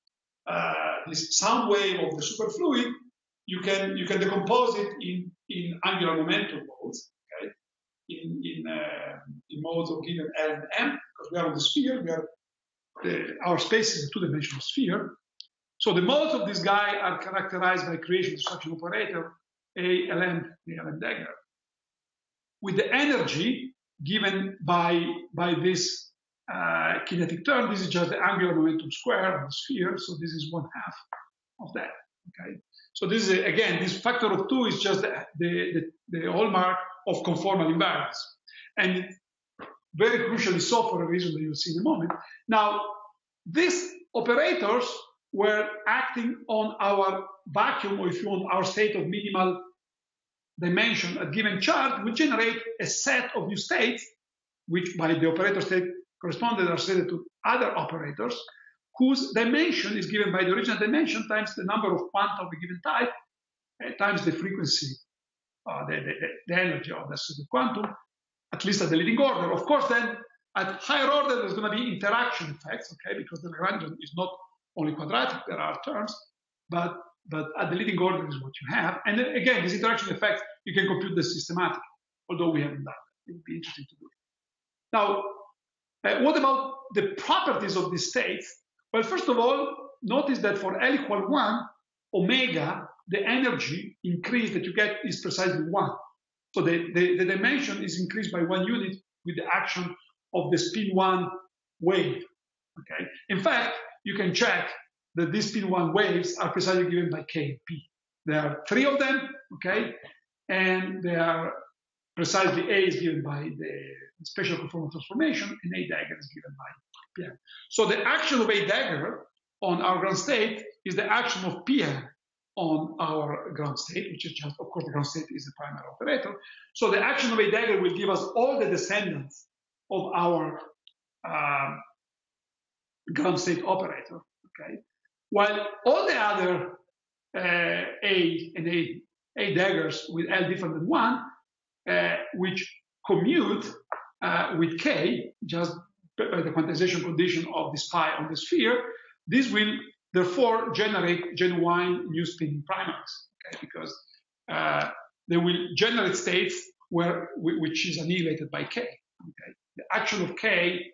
uh, this sound wave of the superfluid, you can you can decompose it in in angular momentum modes. In in, uh, in modes of given L and M because we are on the sphere. We are the, our space is a two-dimensional sphere. So the modes of this guy are characterized by creation an operator, A, Lm, A, Lm dagger with the energy given by, by this uh, kinetic term. This is just the angular momentum square of the sphere, so this is one half of that. Okay, so this is again this factor of two is just the, the, the, the hallmark of conformal invariance, and very crucially so for a reason that you'll see in a moment. Now, these operators were acting on our vacuum, or if you want, our state of minimal dimension at given chart would generate a set of new states, which by the operator state corresponded are set to other operators, whose dimension is given by the original dimension times the number of quanta of a given type, uh, times the frequency, uh, the, the, the, energy of the quantum, at least at the leading order. Of course, then at higher order, there's going to be interaction effects, okay, because the Lagrangian is not only quadratic, there are terms, but but at the leading order is what you have. And then, again, these interaction effects, you can compute this systematically, although we haven't done that. It would be interesting to do it. Now, uh, what about the properties of these states? Well, first of all, notice that for L equal 1, omega, the energy increase that you get is precisely 1. So the, the, the dimension is increased by one unit with the action of the spin 1 wave. Okay. In fact, you can check that these spin one waves are precisely given by K and P. There are three of them, okay, and they are precisely A is given by the special conformal transformation, and A dagger is given by PM. So the action of A dagger on our ground state is the action of PM on our ground state, which is just, of course, the ground state is the primary operator. So the action of A dagger will give us all the descendants of our uh, ground state operator. Okay, while all the other uh, A and A, A daggers with L different than one, uh, which commute uh, with K, just by the quantization condition of this pi on the sphere, this will therefore generate genuine new spinning primaries, okay? because uh, they will generate states where which is annihilated by K. Okay? The action of K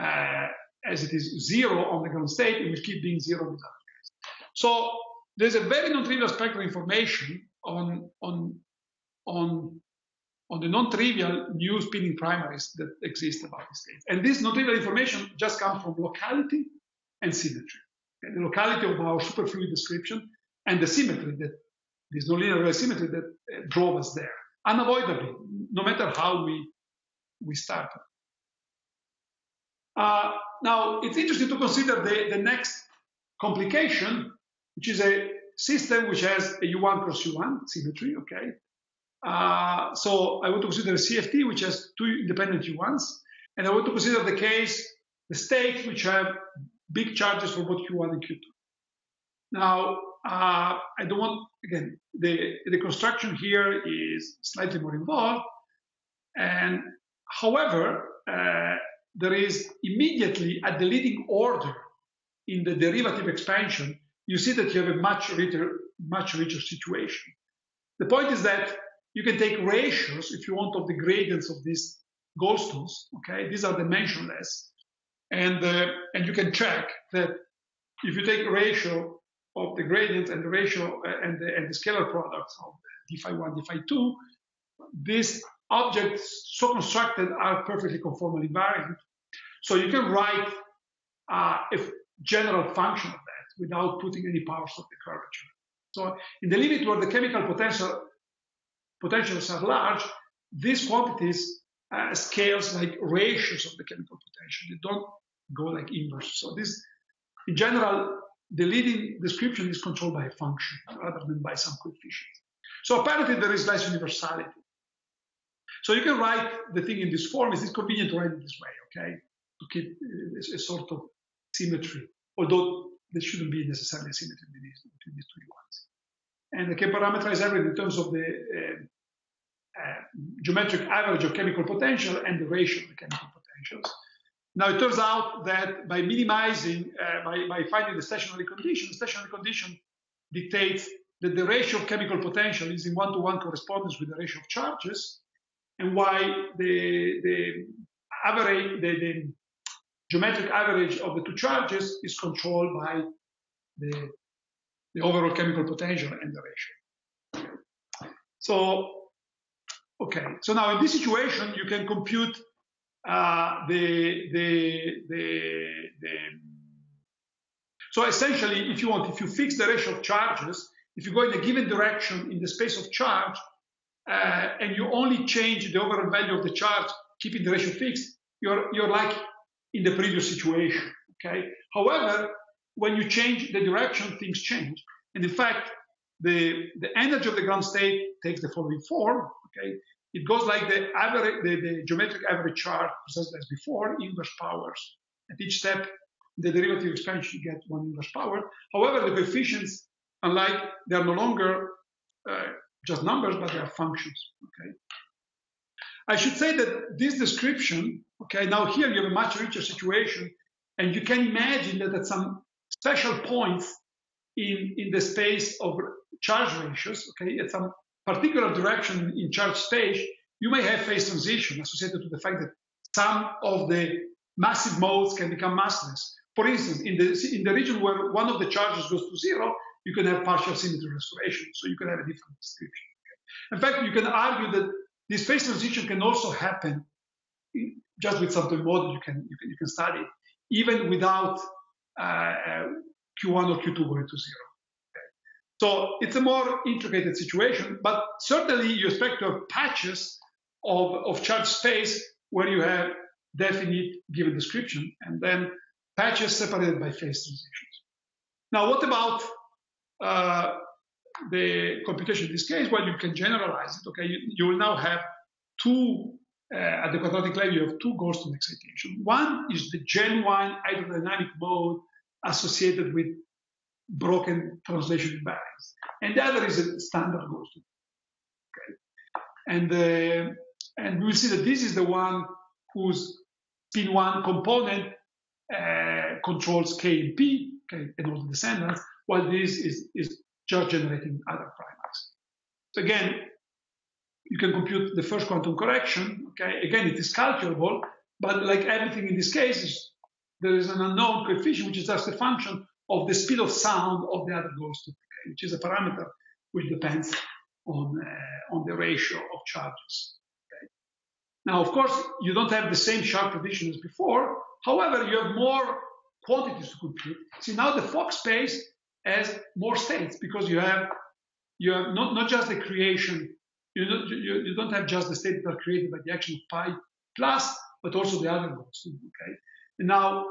uh, as it is zero on the ground state, it will keep being zero case. So there's a very non-trivial spectral information on, on, on, on the non-trivial new spinning primaries that exist about the states. And this non-trivial information just comes from locality and symmetry. The locality of our superfluid description and the symmetry that this nonlinear symmetry that uh, drove us there, unavoidably, no matter how we we started. Uh, now, it's interesting to consider the, the next complication, which is a system which has a U1 cross U1 symmetry, okay? Uh, so I want to consider a CFT which has two independent U1s, and I want to consider the case, the states which have big charges for both Q1 and Q2. Now, uh, I don't want, again, the, the construction here is slightly more involved, and however, uh, there is immediately at the leading order in the derivative expansion, you see that you have a much richer, much richer situation. The point is that you can take ratios, if you want, of the gradients of these Goldstones. Okay, these are dimensionless, and uh, and you can check that if you take ratio of the gradients and the ratio uh, and the, and the scalar products of d phi one, d phi two, these objects so constructed are perfectly conformally invariant. So you can write uh, a general function of that without putting any powers of the curvature. So in the limit where the chemical potential potentials are large, these quantities uh, scales like ratios of the chemical potential. They don't go like inverse. So this, in general, the leading description is controlled by a function rather than by some coefficient. So apparently there is less universality. So you can write the thing in this form. It's convenient to write it this way, okay? To keep a, a sort of symmetry. Although there shouldn't be necessarily a symmetry between these, between these two U1s. And I can parameterize everything in terms of the uh, uh, geometric average of chemical potential and the ratio of the chemical potentials. Now it turns out that by minimizing, uh, by, by finding the stationary condition, the stationary condition dictates that the ratio of chemical potential is in one-to-one -one correspondence with the ratio of charges, and why the, the average, the, the geometric average of the two charges is controlled by the, the overall chemical potential and the ratio. So, okay, so now in this situation, you can compute uh, the, the, the, the, so essentially, if you want, if you fix the ratio of charges, if you go in a given direction in the space of charge, uh, and you only change the overall value of the charge, keeping the ratio fixed, you're, you're like in the previous situation, okay? However, when you change the direction, things change. And in fact, the, the energy of the ground state takes the following form, okay? It goes like the average, the, the geometric average chart as before, inverse powers. At each step, the derivative expansion, you get one inverse power. However, the coefficients, unlike, they are no longer uh, just numbers, but they are functions, okay? I should say that this description, okay, now here you have a much richer situation, and you can imagine that at some special points in, in the space of charge ratios, okay, at some particular direction in charge space, you may have phase transition associated to the fact that some of the massive modes can become massless. For instance, in the, in the region where one of the charges goes to zero, you can have partial symmetry restoration, so you can have a different description. In fact, you can argue that this phase transition can also happen just with some model you can, you can, you can study, even without uh, Q1 or Q2 going to zero. So it's a more intricate situation, but certainly you expect to have patches of, of charge space where you have definite given description and then patches separated by phase transitions. Now, what about uh, the computation in this case? Well, you can generalize it. Okay, you, you will now have two uh, at the quadratic level. You have two Goldstone excitation. One is the genuine hydrodynamic mode associated with broken translation invariance, and the other is a standard Goldstone. Okay, and uh, and we will see that this is the one whose spin one component uh, controls K and P, okay, and all the descendants, while this is, is just generating other primers. So again, you can compute the first quantum correction. Okay, again, it is calculable, but like everything in this case, is, there is an unknown coefficient, which is just a function of the speed of sound of the other okay, which is a parameter which depends on uh, on the ratio of charges. Okay. Now, of course, you don't have the same sharp prediction as before. However, you have more quantities to compute. See, now the Fock space has more states because you have you have not, not just the creation, you don't, you, you don't have just the states that are created by the action of pi plus, but also the other ones. Okay. Now,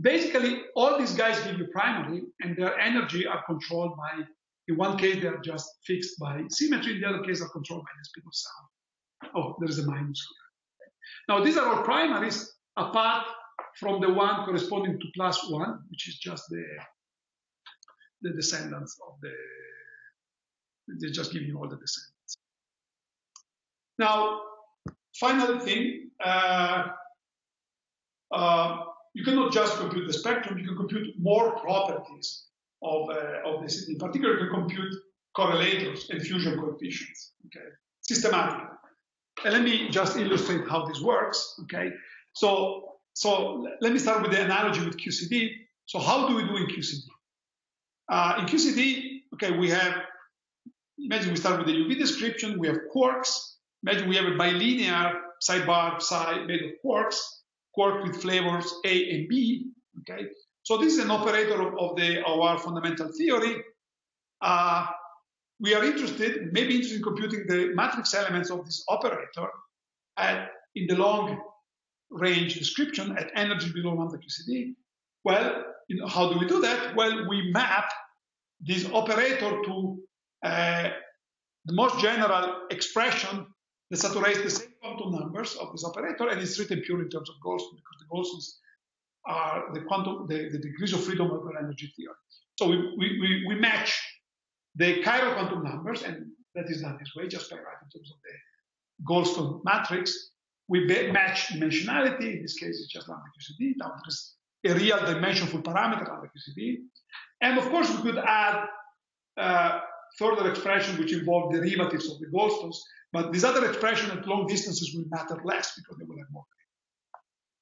basically, all these guys give you primary, and their energy are controlled by. In one case, they are just fixed by symmetry. In the other case, are controlled by the speed of sound. Oh, there is a minus here. Now, these are all primaries apart from the one corresponding to plus one, which is just the the descendants of the, they just give you all the descendants. Now, final thing, uh, uh, you cannot just compute the spectrum, you can compute more properties of, uh, of this. In particular, you can compute correlators and fusion coefficients, okay, systematically. And let me just illustrate how this works, okay? So, so let me start with the analogy with QCD. So how do we do in QCD? Uh, in QCD, okay, we have, imagine we start with the UV description, we have quarks. Imagine we have a bilinear psi-bar psi made of quarks, quark with flavors A and B, okay? So this is an operator of, of the, of our fundamental theory. Uh, we are interested, maybe interested in computing the matrix elements of this operator at, in the long range description at energy below lambda QCD. Well, you know, how do we do that? Well, we map this operator to uh, the most general expression that saturates the same quantum numbers of this operator, and it's written pure in terms of Goldstone because the Goldstones are the quantum, the, the degrees of freedom of energy theory. So we, we, we match the chiral quantum numbers, and that is done this way, just by writing in terms of the Goldstone matrix. We match dimensionality. In this case, it's just lambda QCD. Now there's a real dimensionful parameter lambda QCD. And of course, we could add uh, further expression which involve derivatives of the Goldstones, but these other expressions at long distances will matter less because they will have more.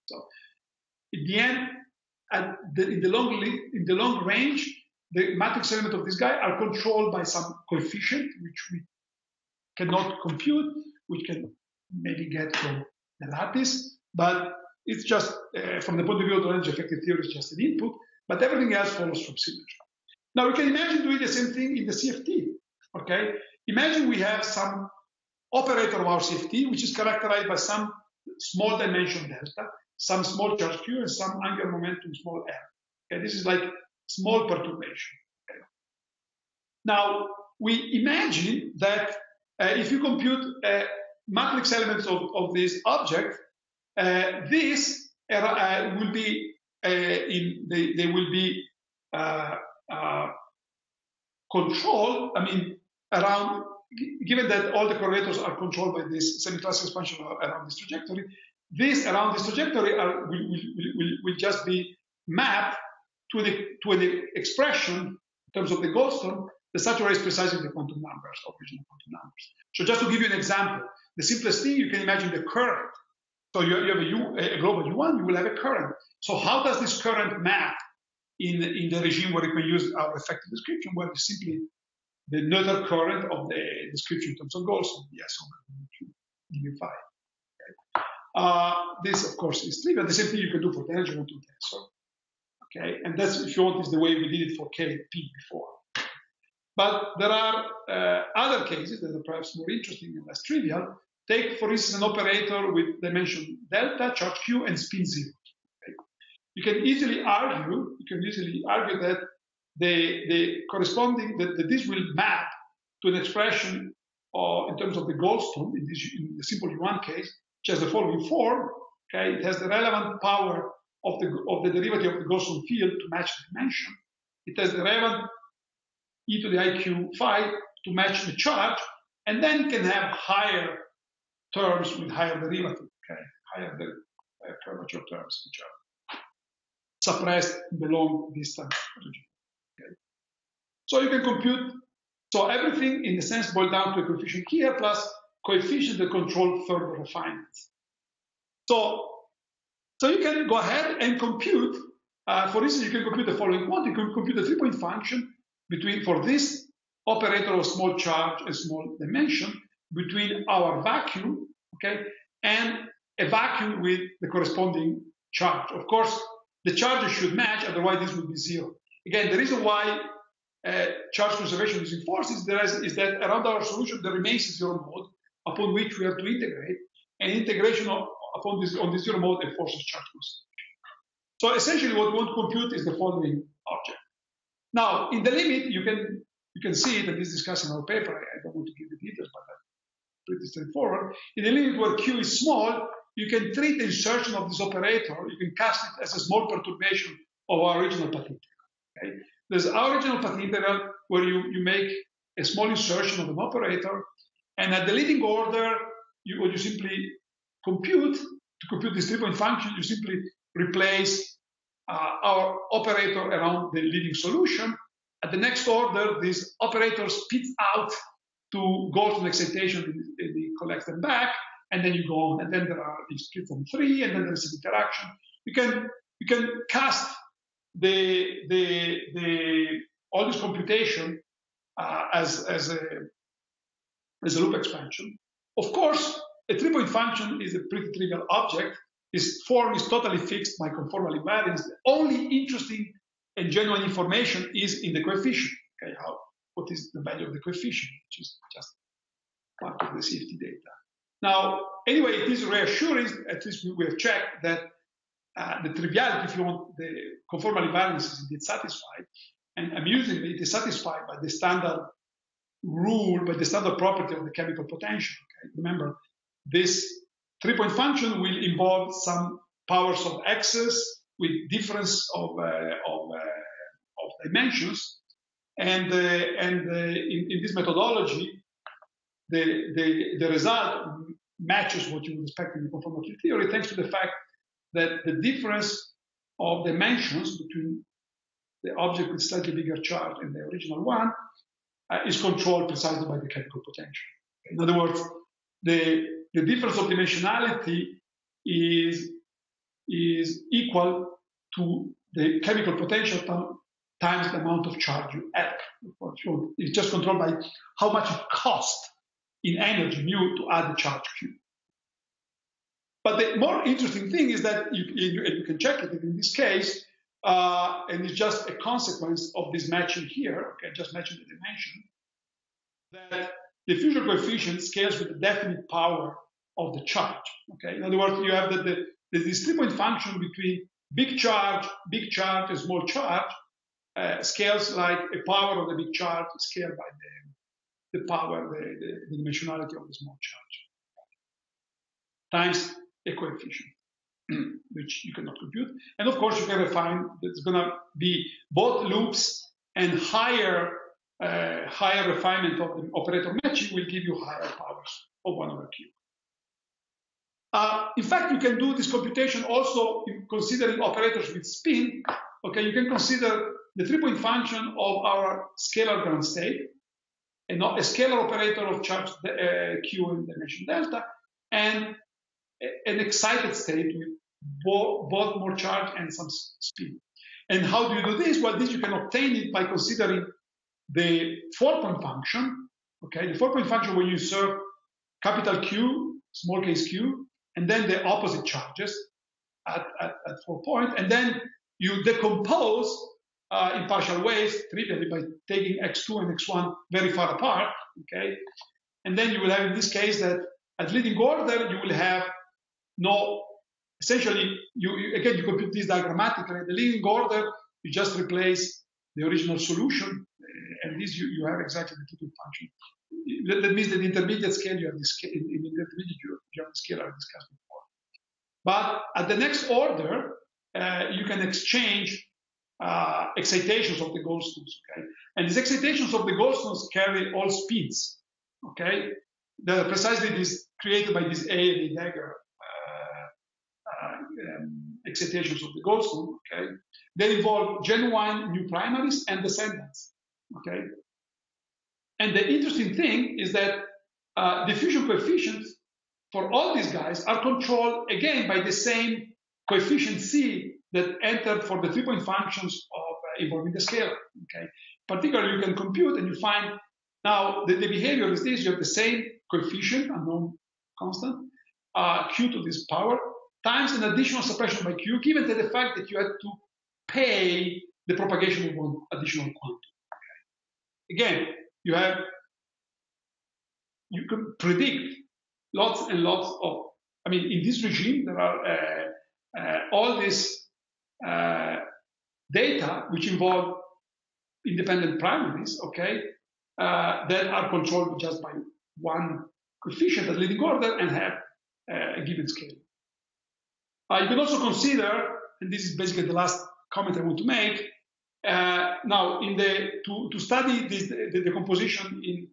So, in the end, the, in the long in the long range, the matrix element of this guy are controlled by some coefficient which we cannot compute, which can maybe get from the lattice, but it's just uh, from the point of view of the energy effective theory, it's just an input, but everything else follows from symmetry. Now we can imagine doing the same thing in the CFT. Okay, imagine we have some operator of our CFT, which is characterized by some small dimension delta, some small charge q, and some angular momentum small r. Okay, this is like small perturbation. Okay. Now we imagine that uh, if you compute uh, matrix elements of, of this object, uh, this uh, will be uh, in they, they will be uh, controlled. I mean, around given that all the correlators are controlled by this semi-classical expansion around this trajectory, this around this trajectory are, will, will, will, will just be mapped to the to the expression in terms of the Goldstone the saturates precisely the quantum numbers, original quantum numbers. So just to give you an example, the simplest thing you can imagine the current. So you, you have a, U, a global U1, you will have a current. So how does this current map in, in the regime where you can use our effective description? Well, it's simply the Noether current of the description in terms of Goldstone, yes, over phi. Okay. Uh, this, of course, is trivial. The same thing you can do for the energy quantum tensor. Okay, and that's, if you want, is the way we did it for K P before. But there are uh, other cases that are perhaps more interesting and less trivial. Take, for instance, an operator with dimension delta, charge q, and spin zero. Okay? You can easily argue, you can easily argue that the, the corresponding, that, that this will map to an expression uh, in terms of the Goldstone, in, this, in the simple U1 case, which has the following form. Okay, it has the relevant power of the, of the derivative of the Goldstone field to match the dimension. It has the relevant e to the iq phi to match the charge, and then can have higher terms with higher derivative, okay, higher uh, curvature terms which are suppressed in the long distance region. Okay. So you can compute, so everything in a sense boils down to a coefficient here plus coefficient that control further refinement. So, so you can go ahead and compute, uh, for instance, you can compute the following quantity, you can compute the three-point function between for this operator of small charge and small dimension between our vacuum, okay, and a vacuum with the corresponding charge. Of course, the charges should match, otherwise this would be zero. Again, the reason why uh, charge conservation is enforced is, there is, is that around our solution there remains a zero mode upon which we have to integrate, and integration of, upon this on this zero mode enforces charge conservation. So essentially, what we want to compute is the following object. Now, in the limit, you can you can see that this discussed in our paper. I don't want to give the details, but that's pretty straightforward. In the limit where Q is small, you can treat the insertion of this operator, you can cast it as a small perturbation of our original integral. Okay? There's original path integral where you, you make a small insertion of an operator, and at the leading order, you, what you simply compute, to compute this three-point function, you simply replace uh, our operator around the leading solution. At the next order, this operator spits out to go to an excitation and it collects them back, and then you go on. And then there are these three from three, and then there's an interaction. You can you can cast the the the all this computation uh, as as a as a loop expansion. Of course, a three-point function is a pretty trivial object, this form is totally fixed by conformal invariance. The only interesting and genuine information is in the coefficient. Okay, how what is the value of the coefficient, which is just part of the CFT data. Now, anyway, it is reassuring, at least we have checked that uh, the triviality, if you want, the conformal invariance is indeed satisfied. And amusingly, it is satisfied by the standard rule, by the standard property of the chemical potential. Okay? Remember, this Three-point function will involve some powers of excess with difference of, uh, of, uh, of dimensions. And, uh, and in, in this methodology, the, the, the result matches what you would expect in conformal theory, thanks to the fact that the difference of dimensions between the object with slightly bigger charge and the original one uh, is controlled precisely by the chemical potential. In other words, the, the difference of dimensionality is, is equal to the chemical potential times the amount of charge you add. It's just controlled by how much it costs in energy mu to add the charge q. But the more interesting thing is that you, you, you can check it in this case, uh, and it's just a consequence of this matching here, okay, just matching the dimension, that the diffusion coefficient scales with the definite power of the charge. Okay, in other words, you have the, the, this three-point function between big charge, big charge, and small charge uh, scales like a power of the big charge scaled by the, the power, the, the, the dimensionality of the small charge times a coefficient. which you cannot compute. And of course, you can find it's going to be both loops and higher uh, higher refinement of the operator matching will give you higher powers of 1 over q. Uh, in fact, you can do this computation also considering operators with spin. Okay, you can consider the three-point function of our scalar ground state, and not a scalar operator of charge uh, q in dimension delta, and an excited state with both, more charge and some speed. And how do you do this? Well, this you can obtain it by considering the four-point function. Okay, the four-point function when you insert capital Q, small case q, and then the opposite charges at, at, at four point, and then you decompose uh, in partial waves trivially by taking x2 and x1 very far apart. Okay, and then you will have in this case that at leading order you will have no essentially, you, you, again, you compute this diagrammatically. The leading order, you just replace the original solution, eh, and this you, you have exactly the two function. That, that, means that the intermediate scale, you have the scale, in, in the intermediate, you, you have the scale I discussed before. But at the next order, uh, you can exchange uh, excitations of the Goldstones, okay? And these excitations of the Goldstones carry all speeds, okay? They're precisely this created by this A and A dagger um, excitations of the Goldstone, okay, they involve genuine new primaries and descendants, okay. And the interesting thing is that uh, diffusion coefficients for all these guys are controlled again by the same coefficient C that entered for the three-point functions of uh, involving the scalar. Okay, particularly you can compute and you find now the, the behavior is this: you have the same coefficient, unknown constant, uh, q to this power, times an additional suppression by Q, given that the fact that you had to pay the propagation of one additional quantum. Again, you have, you can predict lots and lots of, I mean, in this regime, there are uh, uh, all this uh, data which involve independent primaries, okay, uh, that are controlled just by one coefficient at leading order and have uh, a given scale. Uh, you can also consider, and this is basically the last comment I want to make, uh, now in the to, to study this, the, the composition in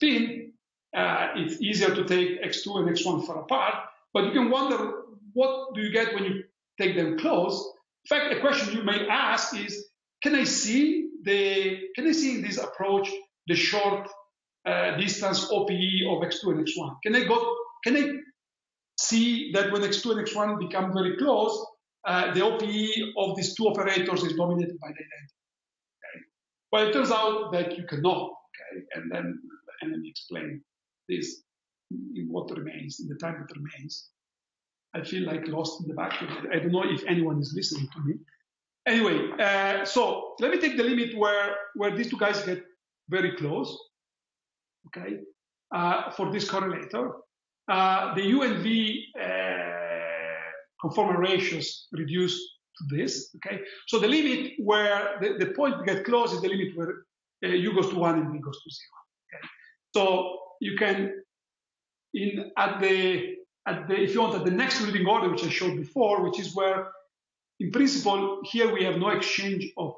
thin, uh, it's easier to take x2 and x1 far apart, but you can wonder what do you get when you take them close. In fact, a question you may ask is, can I see the can I see in this approach the short uh, distance OPE of x2 and x1? Can I go? Can I see that when x2 and x1 become very close, uh, the OPE of these two operators is dominated by the identity. Okay? Well, it turns out that you cannot, okay? And then, and then explain this in what remains, in the time that remains. I feel like lost in the vacuum. I don't know if anyone is listening to me. Anyway, uh, so let me take the limit where, where these two guys get very close, okay, uh, for this correlator. Uh, the UNV uh, conformal ratios reduce to this. Okay, so the limit where the, the point get close is the limit where uh, u goes to one and v goes to zero. Okay, so you can in at the at the if you want at the next leading order which I showed before, which is where in principle, here we have no exchange of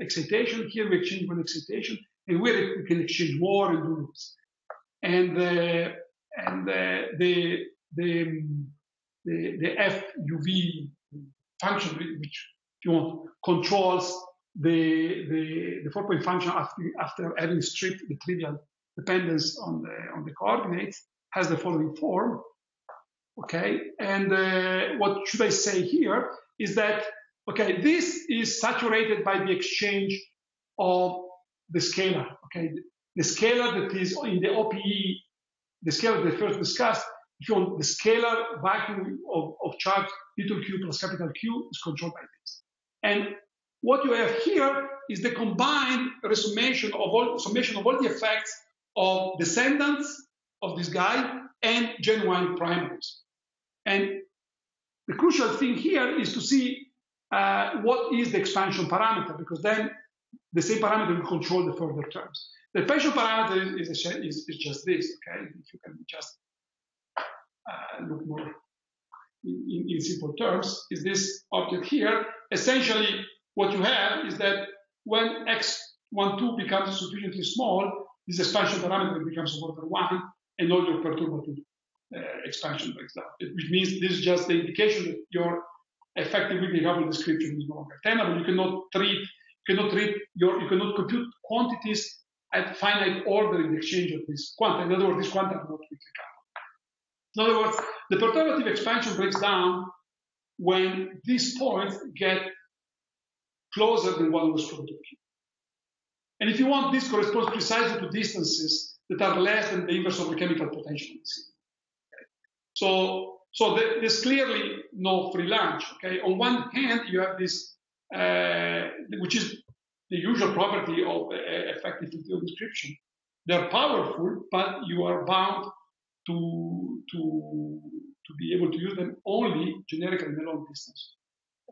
excitation. Here we exchange one excitation, and here we can exchange more and do this. And uh, and the the the the FUV function, which you want controls the the, the four point function after after having stripped the trivial dependence on the on the coordinates, has the following form. Okay, and uh, what should I say here is that okay, this is saturated by the exchange of the scalar. Okay, the scalar that is in the OPE, the scalar they first discussed, if you want the scalar vacuum of, of charge little q plus capital Q is controlled by this. And what you have here is the combined summation of all summation of all the effects of descendants of this guy and genuine primaries. And the crucial thing here is to see uh, what is the expansion parameter, because then the same parameter will control the further terms. The expansion parameter is, is, is just this, okay? If you can just uh, look more in, in, simple terms, is this object here. Essentially, what you have is that when x12 becomes sufficiently small, this expansion parameter becomes order one, and all your perturbative uh, expansion breaks down. Which means this is just the indication that your effective Weakly coupled description is no longer tenable. You cannot treat, cannot treat your, you cannot compute quantities at finite order in the exchange of this quanta. In other words, this quanta are not weakly coupled. In other words, the perturbative expansion breaks down when these points get closer than one root of. And if you want, this corresponds precisely to distances that are less than the inverse of the chemical potential. So, so there's clearly no free lunch. Okay. On one hand, you have this, which is the usual property of uh, effective field description. They're powerful, but you are bound to to to be able to use them only generically in a long distance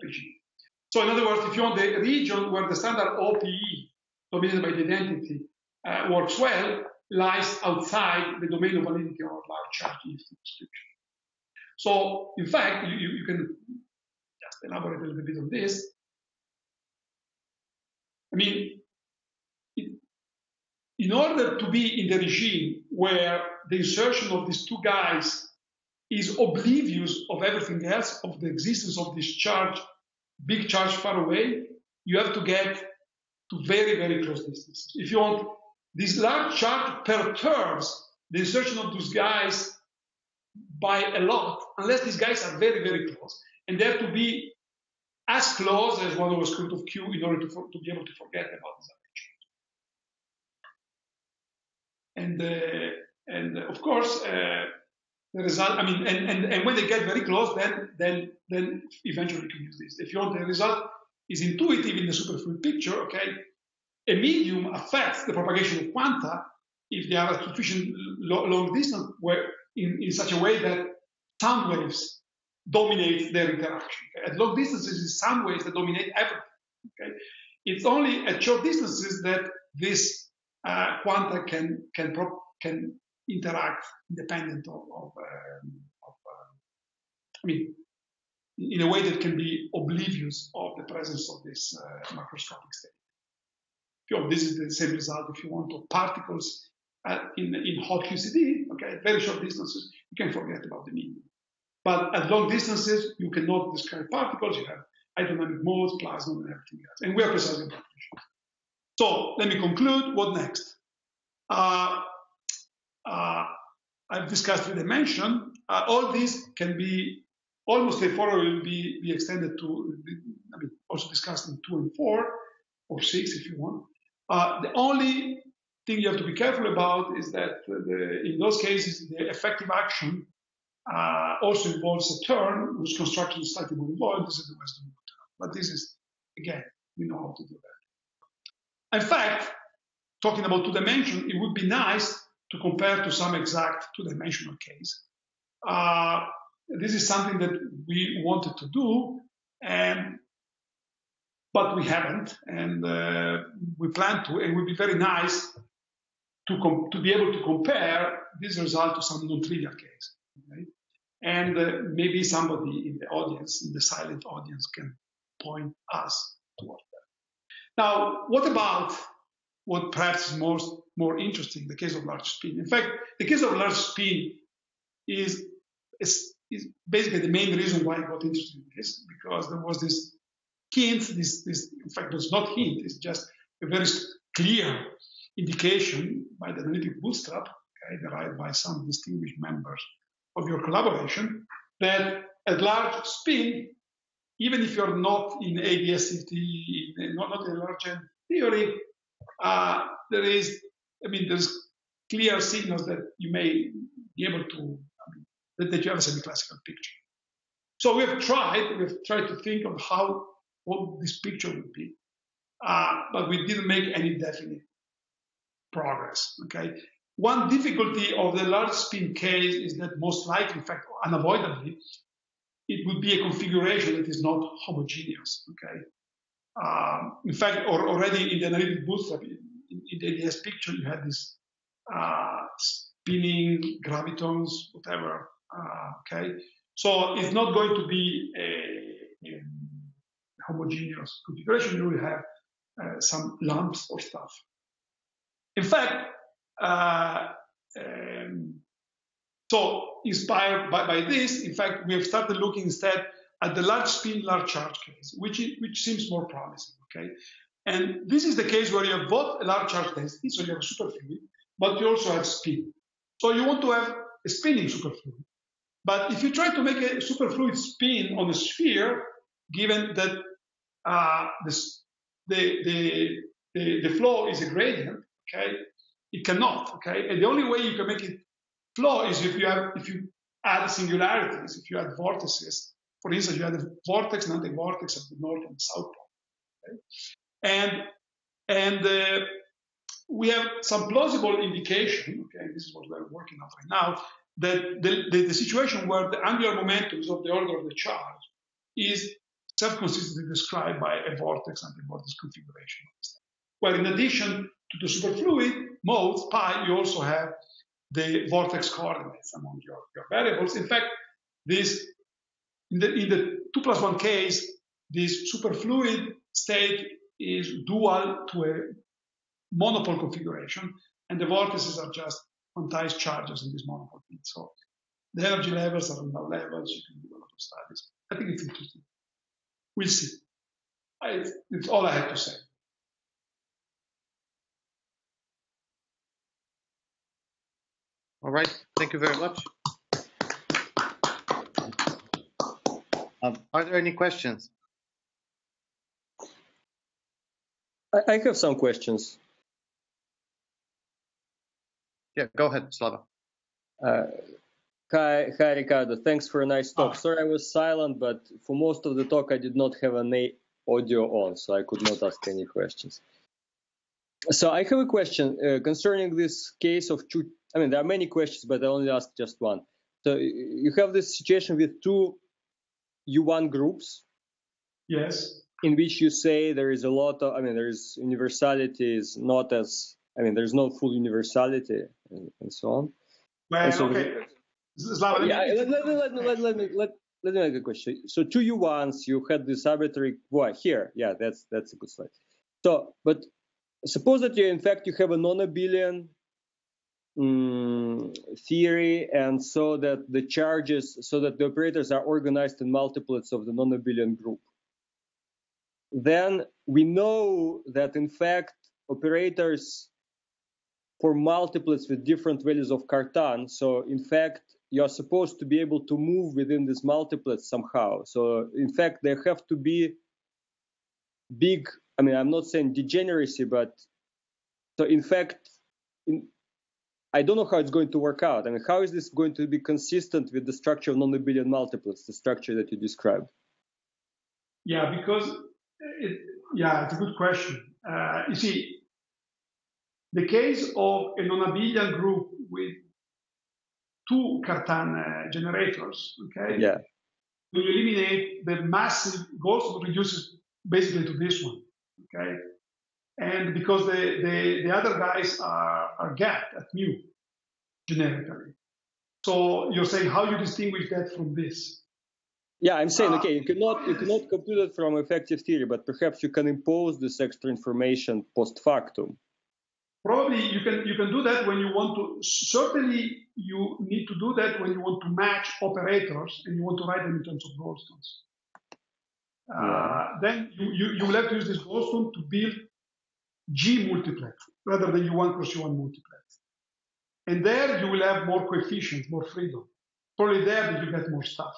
region. So in other words, if you're want the region where the standard OPE dominated by the identity uh, works well, lies outside the domain of validity of large charge description. So, in fact, you, you, can just elaborate a little bit on this. I mean, in order to be in the regime where the insertion of these two guys is oblivious of everything else, of the existence of this charge, big charge far away, you have to get to very, very close distances. If you want, this large charge perturbs the insertion of those guys by a lot, unless these guys are very, very close. And they have to be as close as one square root of q in order to, to be able to forget about this charge. And, uh, and uh, of course, uh, the result, I mean, and, and, and when they get very close, then, then, then eventually you can use this. If you want the result is intuitive in the superfluid picture, okay, a medium affects the propagation of quanta if they are at sufficient long distance where in, in such a way that sound waves dominate their interaction. Okay? At long distances, in some ways, they dominate everything. Okay? It's only at short distances that this uh, quanta can can can interact independent of, of, um, of um, I mean, in a way that can be oblivious of the presence of this uh, macroscopic state. If this is the same result if you want of particles at, in, in hot QCD, okay, at very short distances, you can forget about the medium. But at long distances, you cannot describe particles. You have hydrodynamic modes, plasma, and everything else. And we are precisely about So let me conclude. What next? Uh, uh, I've discussed three dimension. Uh, all these can be almost straightforward will be, be extended to, I mean, also discussed in two and four, or six if you want. Uh, the only thing you have to be careful about is that the, in those cases, the effective action uh, also involves a turn whose construction is slightly more involved. This is the Western turn. But this is, again, we know how to do that. In fact, talking about two dimension, it would be nice to compare to some exact two dimensional case. Uh, this is something that we wanted to do, and but we haven't, and uh, we plan to, and it would be very nice to, to be able to compare this result to some non-trivial case. Okay? And uh, maybe somebody in the audience, in the silent audience, can point us toward that. Now, what about what perhaps is most more interesting, the case of large spin? In fact, the case of large spin is, is, is basically the main reason why I got interested in this, because there was this hint, this, this in fact, it's not hint, it's just a very clear indication by the analytic bootstrap, okay, derived by some distinguished members of your collaboration, that at large spin, even if you're not in ADS-CFT, not, not in large N theory, uh, there is, I mean, there's clear signals that you may be able to, I mean, that, that you have a semi-classical picture. So we have tried, we've tried to think of how what this picture would be, uh, but we didn't make any definite progress. Okay. One difficulty of the large spin case is that most likely, in fact, unavoidably, it would be a configuration that is not homogeneous. Okay. Um, in fact, or already in the analytic bootstrap, in, in the ADS picture, you had this uh, spinning gravitons, whatever. Uh, okay. So it's not going to be a, a homogeneous configuration. You will have uh, some lumps or stuff. In fact, uh, um, so inspired by, by, this, in fact, we have started looking instead at the large spin, large charge case, which, which seems more promising, okay? And this is the case where you have both a large charge density, so you have a superfluid, but you also have spin. So you want to have a spinning superfluid. But if you try to make a superfluid spin on a sphere, given that uh, the, the, the, the flow is a gradient, okay, it cannot, okay? And the only way you can make it flow is if you have, if you add singularities, if you add vortices. For instance, you add a vortex and anti-vortex at the north and the south pole. Okay? And and uh, we have some plausible indication, okay, this is what we're working on right now, that the, the, the, situation where the angular momentum is of the order of the charge is self-consistently described by a vortex anti-vortex configuration. Well, in addition to the superfluid modes, pi, you also have the vortex coordinates among your, your variables. In fact, this in the, in the 2 plus 1 case, this superfluid state is dual to a monopole configuration, and the vortices are just quantized charges in this monopole field. So the energy levels are low levels. You can do a lot of studies. I think it's interesting. We'll see. I, it's all I have to say. All right. Thank you very much. Um, are there any questions? I, have some questions. Yeah, go ahead, Slava. Uh, hi, hi, Riccardo. Thanks for a nice talk. Oh. Sorry, I was silent, but for most of the talk, I did not have an audio on, so I could not ask any questions. So I have a question uh, concerning this case of two. I mean, there are many questions, but I only ask just one. So you have this situation with two U1 groups. Yes. In which you say there is a lot of, I mean, there's universality is not as, I mean, there's no full universality and, and so on. Well, so okay. Yeah, let, let, let, let, let, me let, let me make a question. So two U1s, you had this arbitrary, well, here, yeah, that's that's a good slide. So, but suppose that you, in fact, you have a non-abelian um, theory, and so that the charges, so that the operators are organized in multiplets of the non-abelian group. Then we know that, in fact, operators for multiplets with different values of Cartan. So, in fact, you are supposed to be able to move within these multiplets somehow. So, in fact, there have to be big I mean, I'm not saying degeneracy, but so in fact, in, I don't know how it's going to work out. I mean, how is this going to be consistent with the structure of non-abelian multiplets, the structure that you described? Yeah, because it, yeah, it's a good question. Uh, you see, the case of a non-abelian group with two Cartan uh, generators, okay? Yeah. When you eliminate the massive, goes reduces basically to this one okay? And because the, the, the other guys are, are gapped at mu generically. So you're saying how you distinguish that from this? Yeah, I'm saying Ah. okay, you cannot you cannot compute it from effective theory, but perhaps you can impose this extra information post factum. Probably you can you can do that when you want to. Certainly, you need to do that when you want to match operators and you want to write them in terms of Goldstones. Uh, then you, you, you will have to use this Goldstone to build G multiplet rather than U1 cross U1 multiplet. And there you will have more coefficients, more freedom. Probably there that you get more stuff.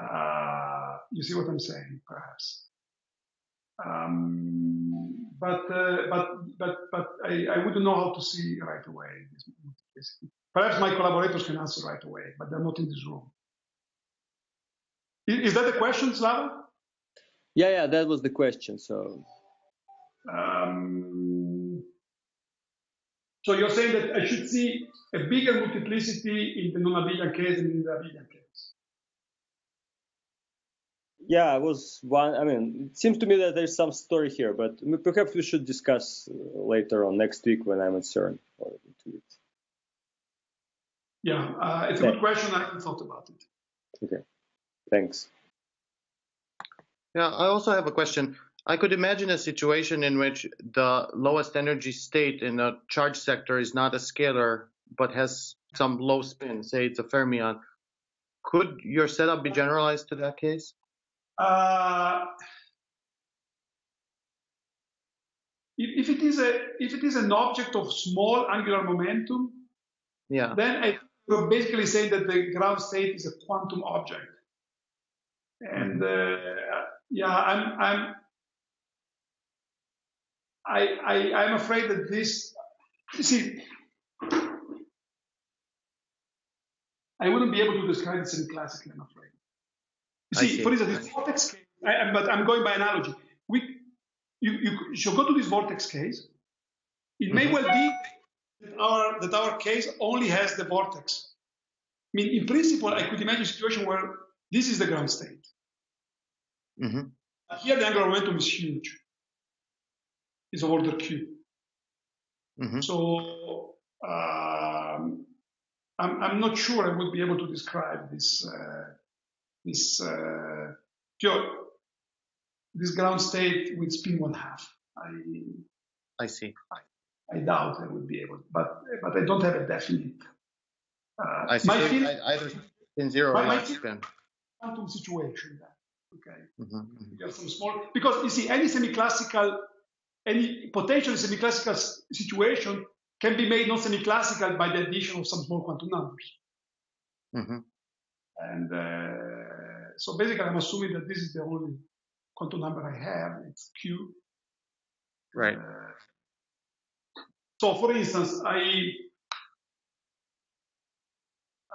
Uh, you see what I'm saying, perhaps. Um, but uh, but but but I, I wouldn't know how to see right away. Perhaps my collaborators can answer right away, but they're not in this room. Is, is that the question, Slava? Yeah, yeah, that was the question. So Um, so you're saying that I should see a bigger multiplicity in the non-abelian case than in the abelian case. yeah, I was one. I mean, it seems to me that there's some story here, but perhaps we should discuss uh, later on next week when I'm at CERN or in two weeks. Yeah, uh, it's a good question. I haven't thought about it. Okay, thanks. Yeah, I also have a question. I could imagine a situation in which the lowest energy state in a charge sector is not a scalar, but has some low spin, say it's a fermion. Could your setup be generalized to that case? Uh, if, if it is a if it is an object of small angular momentum, Yeah. then I we're basically say that the ground state is a quantum object. And uh, yeah, I'm I'm I, I I'm afraid that this you see I wouldn't be able to describe this in classically. I'm afraid. You see, see. for instance, this vortex case, I, but I'm going by analogy. We, you, you should go to this vortex case. It may Mhm. well be that our, that our case only has the vortex. I mean, in principle, I could imagine a situation where this is the ground state. Hmm Here, the angular momentum is huge. It's of order q. hmm So um, I'm, I'm not sure I would be able to describe this uh, this uh, this ground state with spin one half. I I see. I doubt I would be able, but but I don't have a definite. Uh, I see. my So I- either spin zero My- or my spin. quantum situation. Then. Okay. hmm You get some small because you see any semi-classical, any potentially semi-classical situation can be made non-semi-classical by the addition of some small quantum numbers. hmm And uh, so basically, I'm assuming that this is the only quantum number I have. It's Q. Right. Uh, so, for instance, I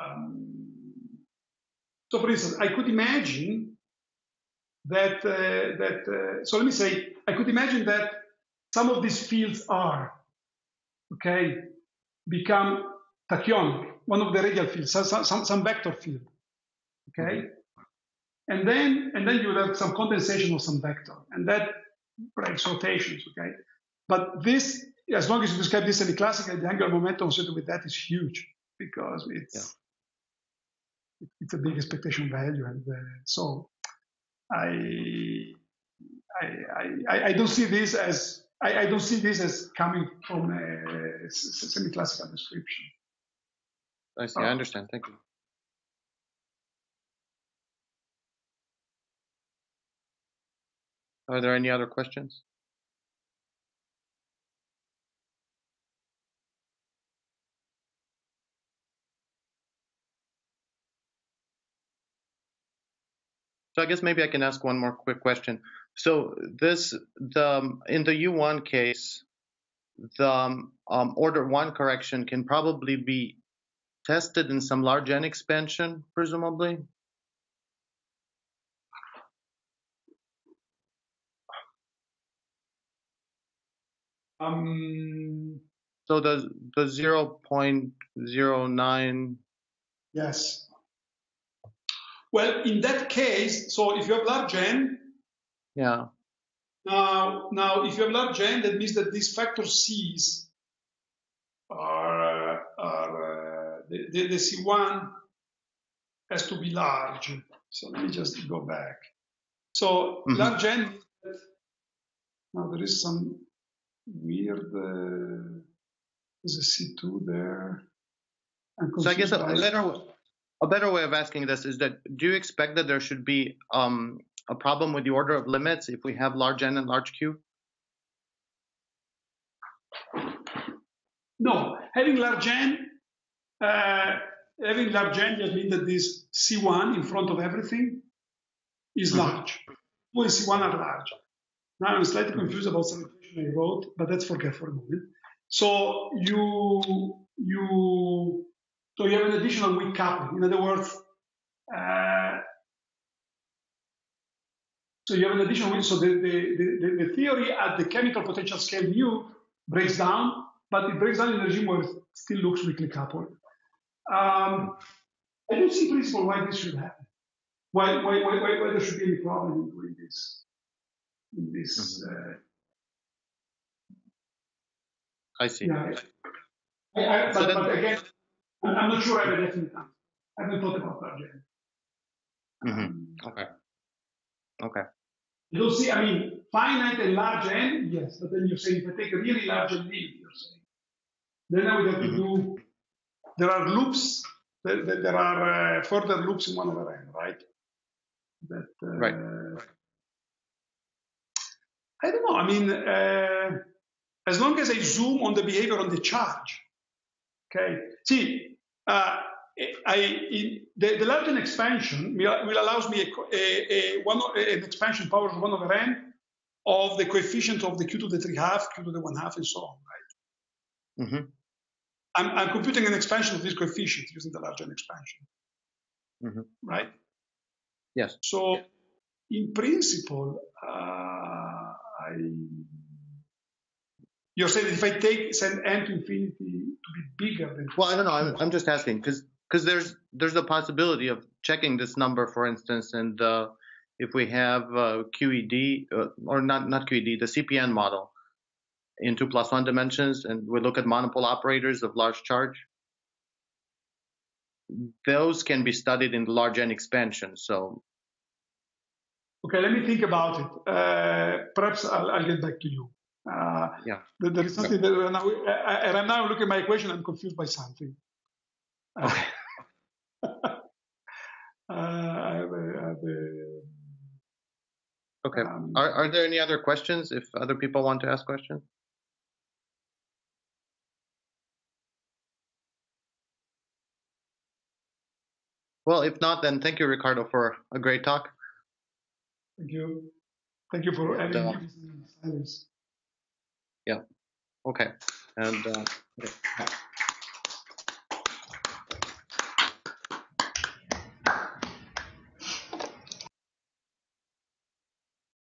um, so for instance, I could imagine that uh, that uh, so let me say I could imagine that some of these fields are okay become tachyonic, one of the radial fields, some, some, some vector field, okay, and then and then you will have some condensation of some vector, and that breaks rotations, okay. But this, as long as you describe this semi-classically, the angular momentum associated with that is huge because it's it's a big expectation value, and uh, so I, I I I don't see this as I, I don't see this as coming from a semi-classical description. I see. I oh. understand. Thank you. Are there any other questions? So I guess maybe I can ask one more quick question. So this the um, in the U1 case, the um, um, order one correction can probably be tested in some large n expansion, presumably. Um, So the the 0.09 yes. Well, in that case, so if you have large n, yeah now now if you have large n, that means that these factor c's are uh, are uh, the, the, the C1 has to be large. So let me just go back. So Mhm. large n. Now there is some weird. Uh, there's a C2 there. I'm So I guess a, confused a better way of asking this is that do you expect that there should be um, a problem with the order of limits if we have large n and large q? No, having large n, uh, having large n just means that this C1 in front of everything is Mhm. large. Two and C1 are large. Now I'm slightly confused about some equation I wrote, but let's forget for a moment. So you you so you have an additional weak coupling. In other words, uh, so you have an additional weak. So the, the, the, the theory at the chemical potential scale mu breaks down, but it breaks down in a regime where it still looks weakly coupled. Um, I don't see in principle why this should happen. Why, why, why, why, why there should be any problem in doing this. In this, uh, I see. yeah. I, I, So but, then- but again, I'm, not sure I have a definite answer. I haven't thought about that yet. Mhm. Um, Okay. Okay. You don't see, I mean, finite and large n, yes, but then you're saying if I take a really large n you're saying. Then I would have to do, there are loops, there, there are uh, further loops in one over n, right? That, uh, Right. I don't know, I mean, uh, as long as I zoom on the behavior on the charge, okay? See, uh, I, in, the, the expansion will, will allows me a, a, a one, an expansion power of 1 over n of the coefficient of the q to the 3 half, q to the 1 half, and so on, right? hmm I'm, I'm computing an expansion of this coefficient using the large n expansion, Mhm. right? Yes. So, in principle, uh, I you're saying if I take send n to infinity to be bigger than Well, I don't know. I'm, I'm just asking because because there's there's a possibility of checking this number, for instance, and uh, if we have uh, QED uh, or not not QED, the CPN model in two plus one dimensions, and we look at monopole operators of large charge, those can be studied in the large n expansion. So Okay, let me think about it. Uh, perhaps I'll, I'll get back to you. Uh, Yeah. there- is something that when I, I- and I'm now looking at my equation. I'm confused by something. Okay. uh, I have a, I have a, okay, um, are are there any other questions? If other people want to ask questions. Well, if not, then thank you, Riccardo, for a great talk. thank you. Thank you for having me silence. Okay. And uh, okay.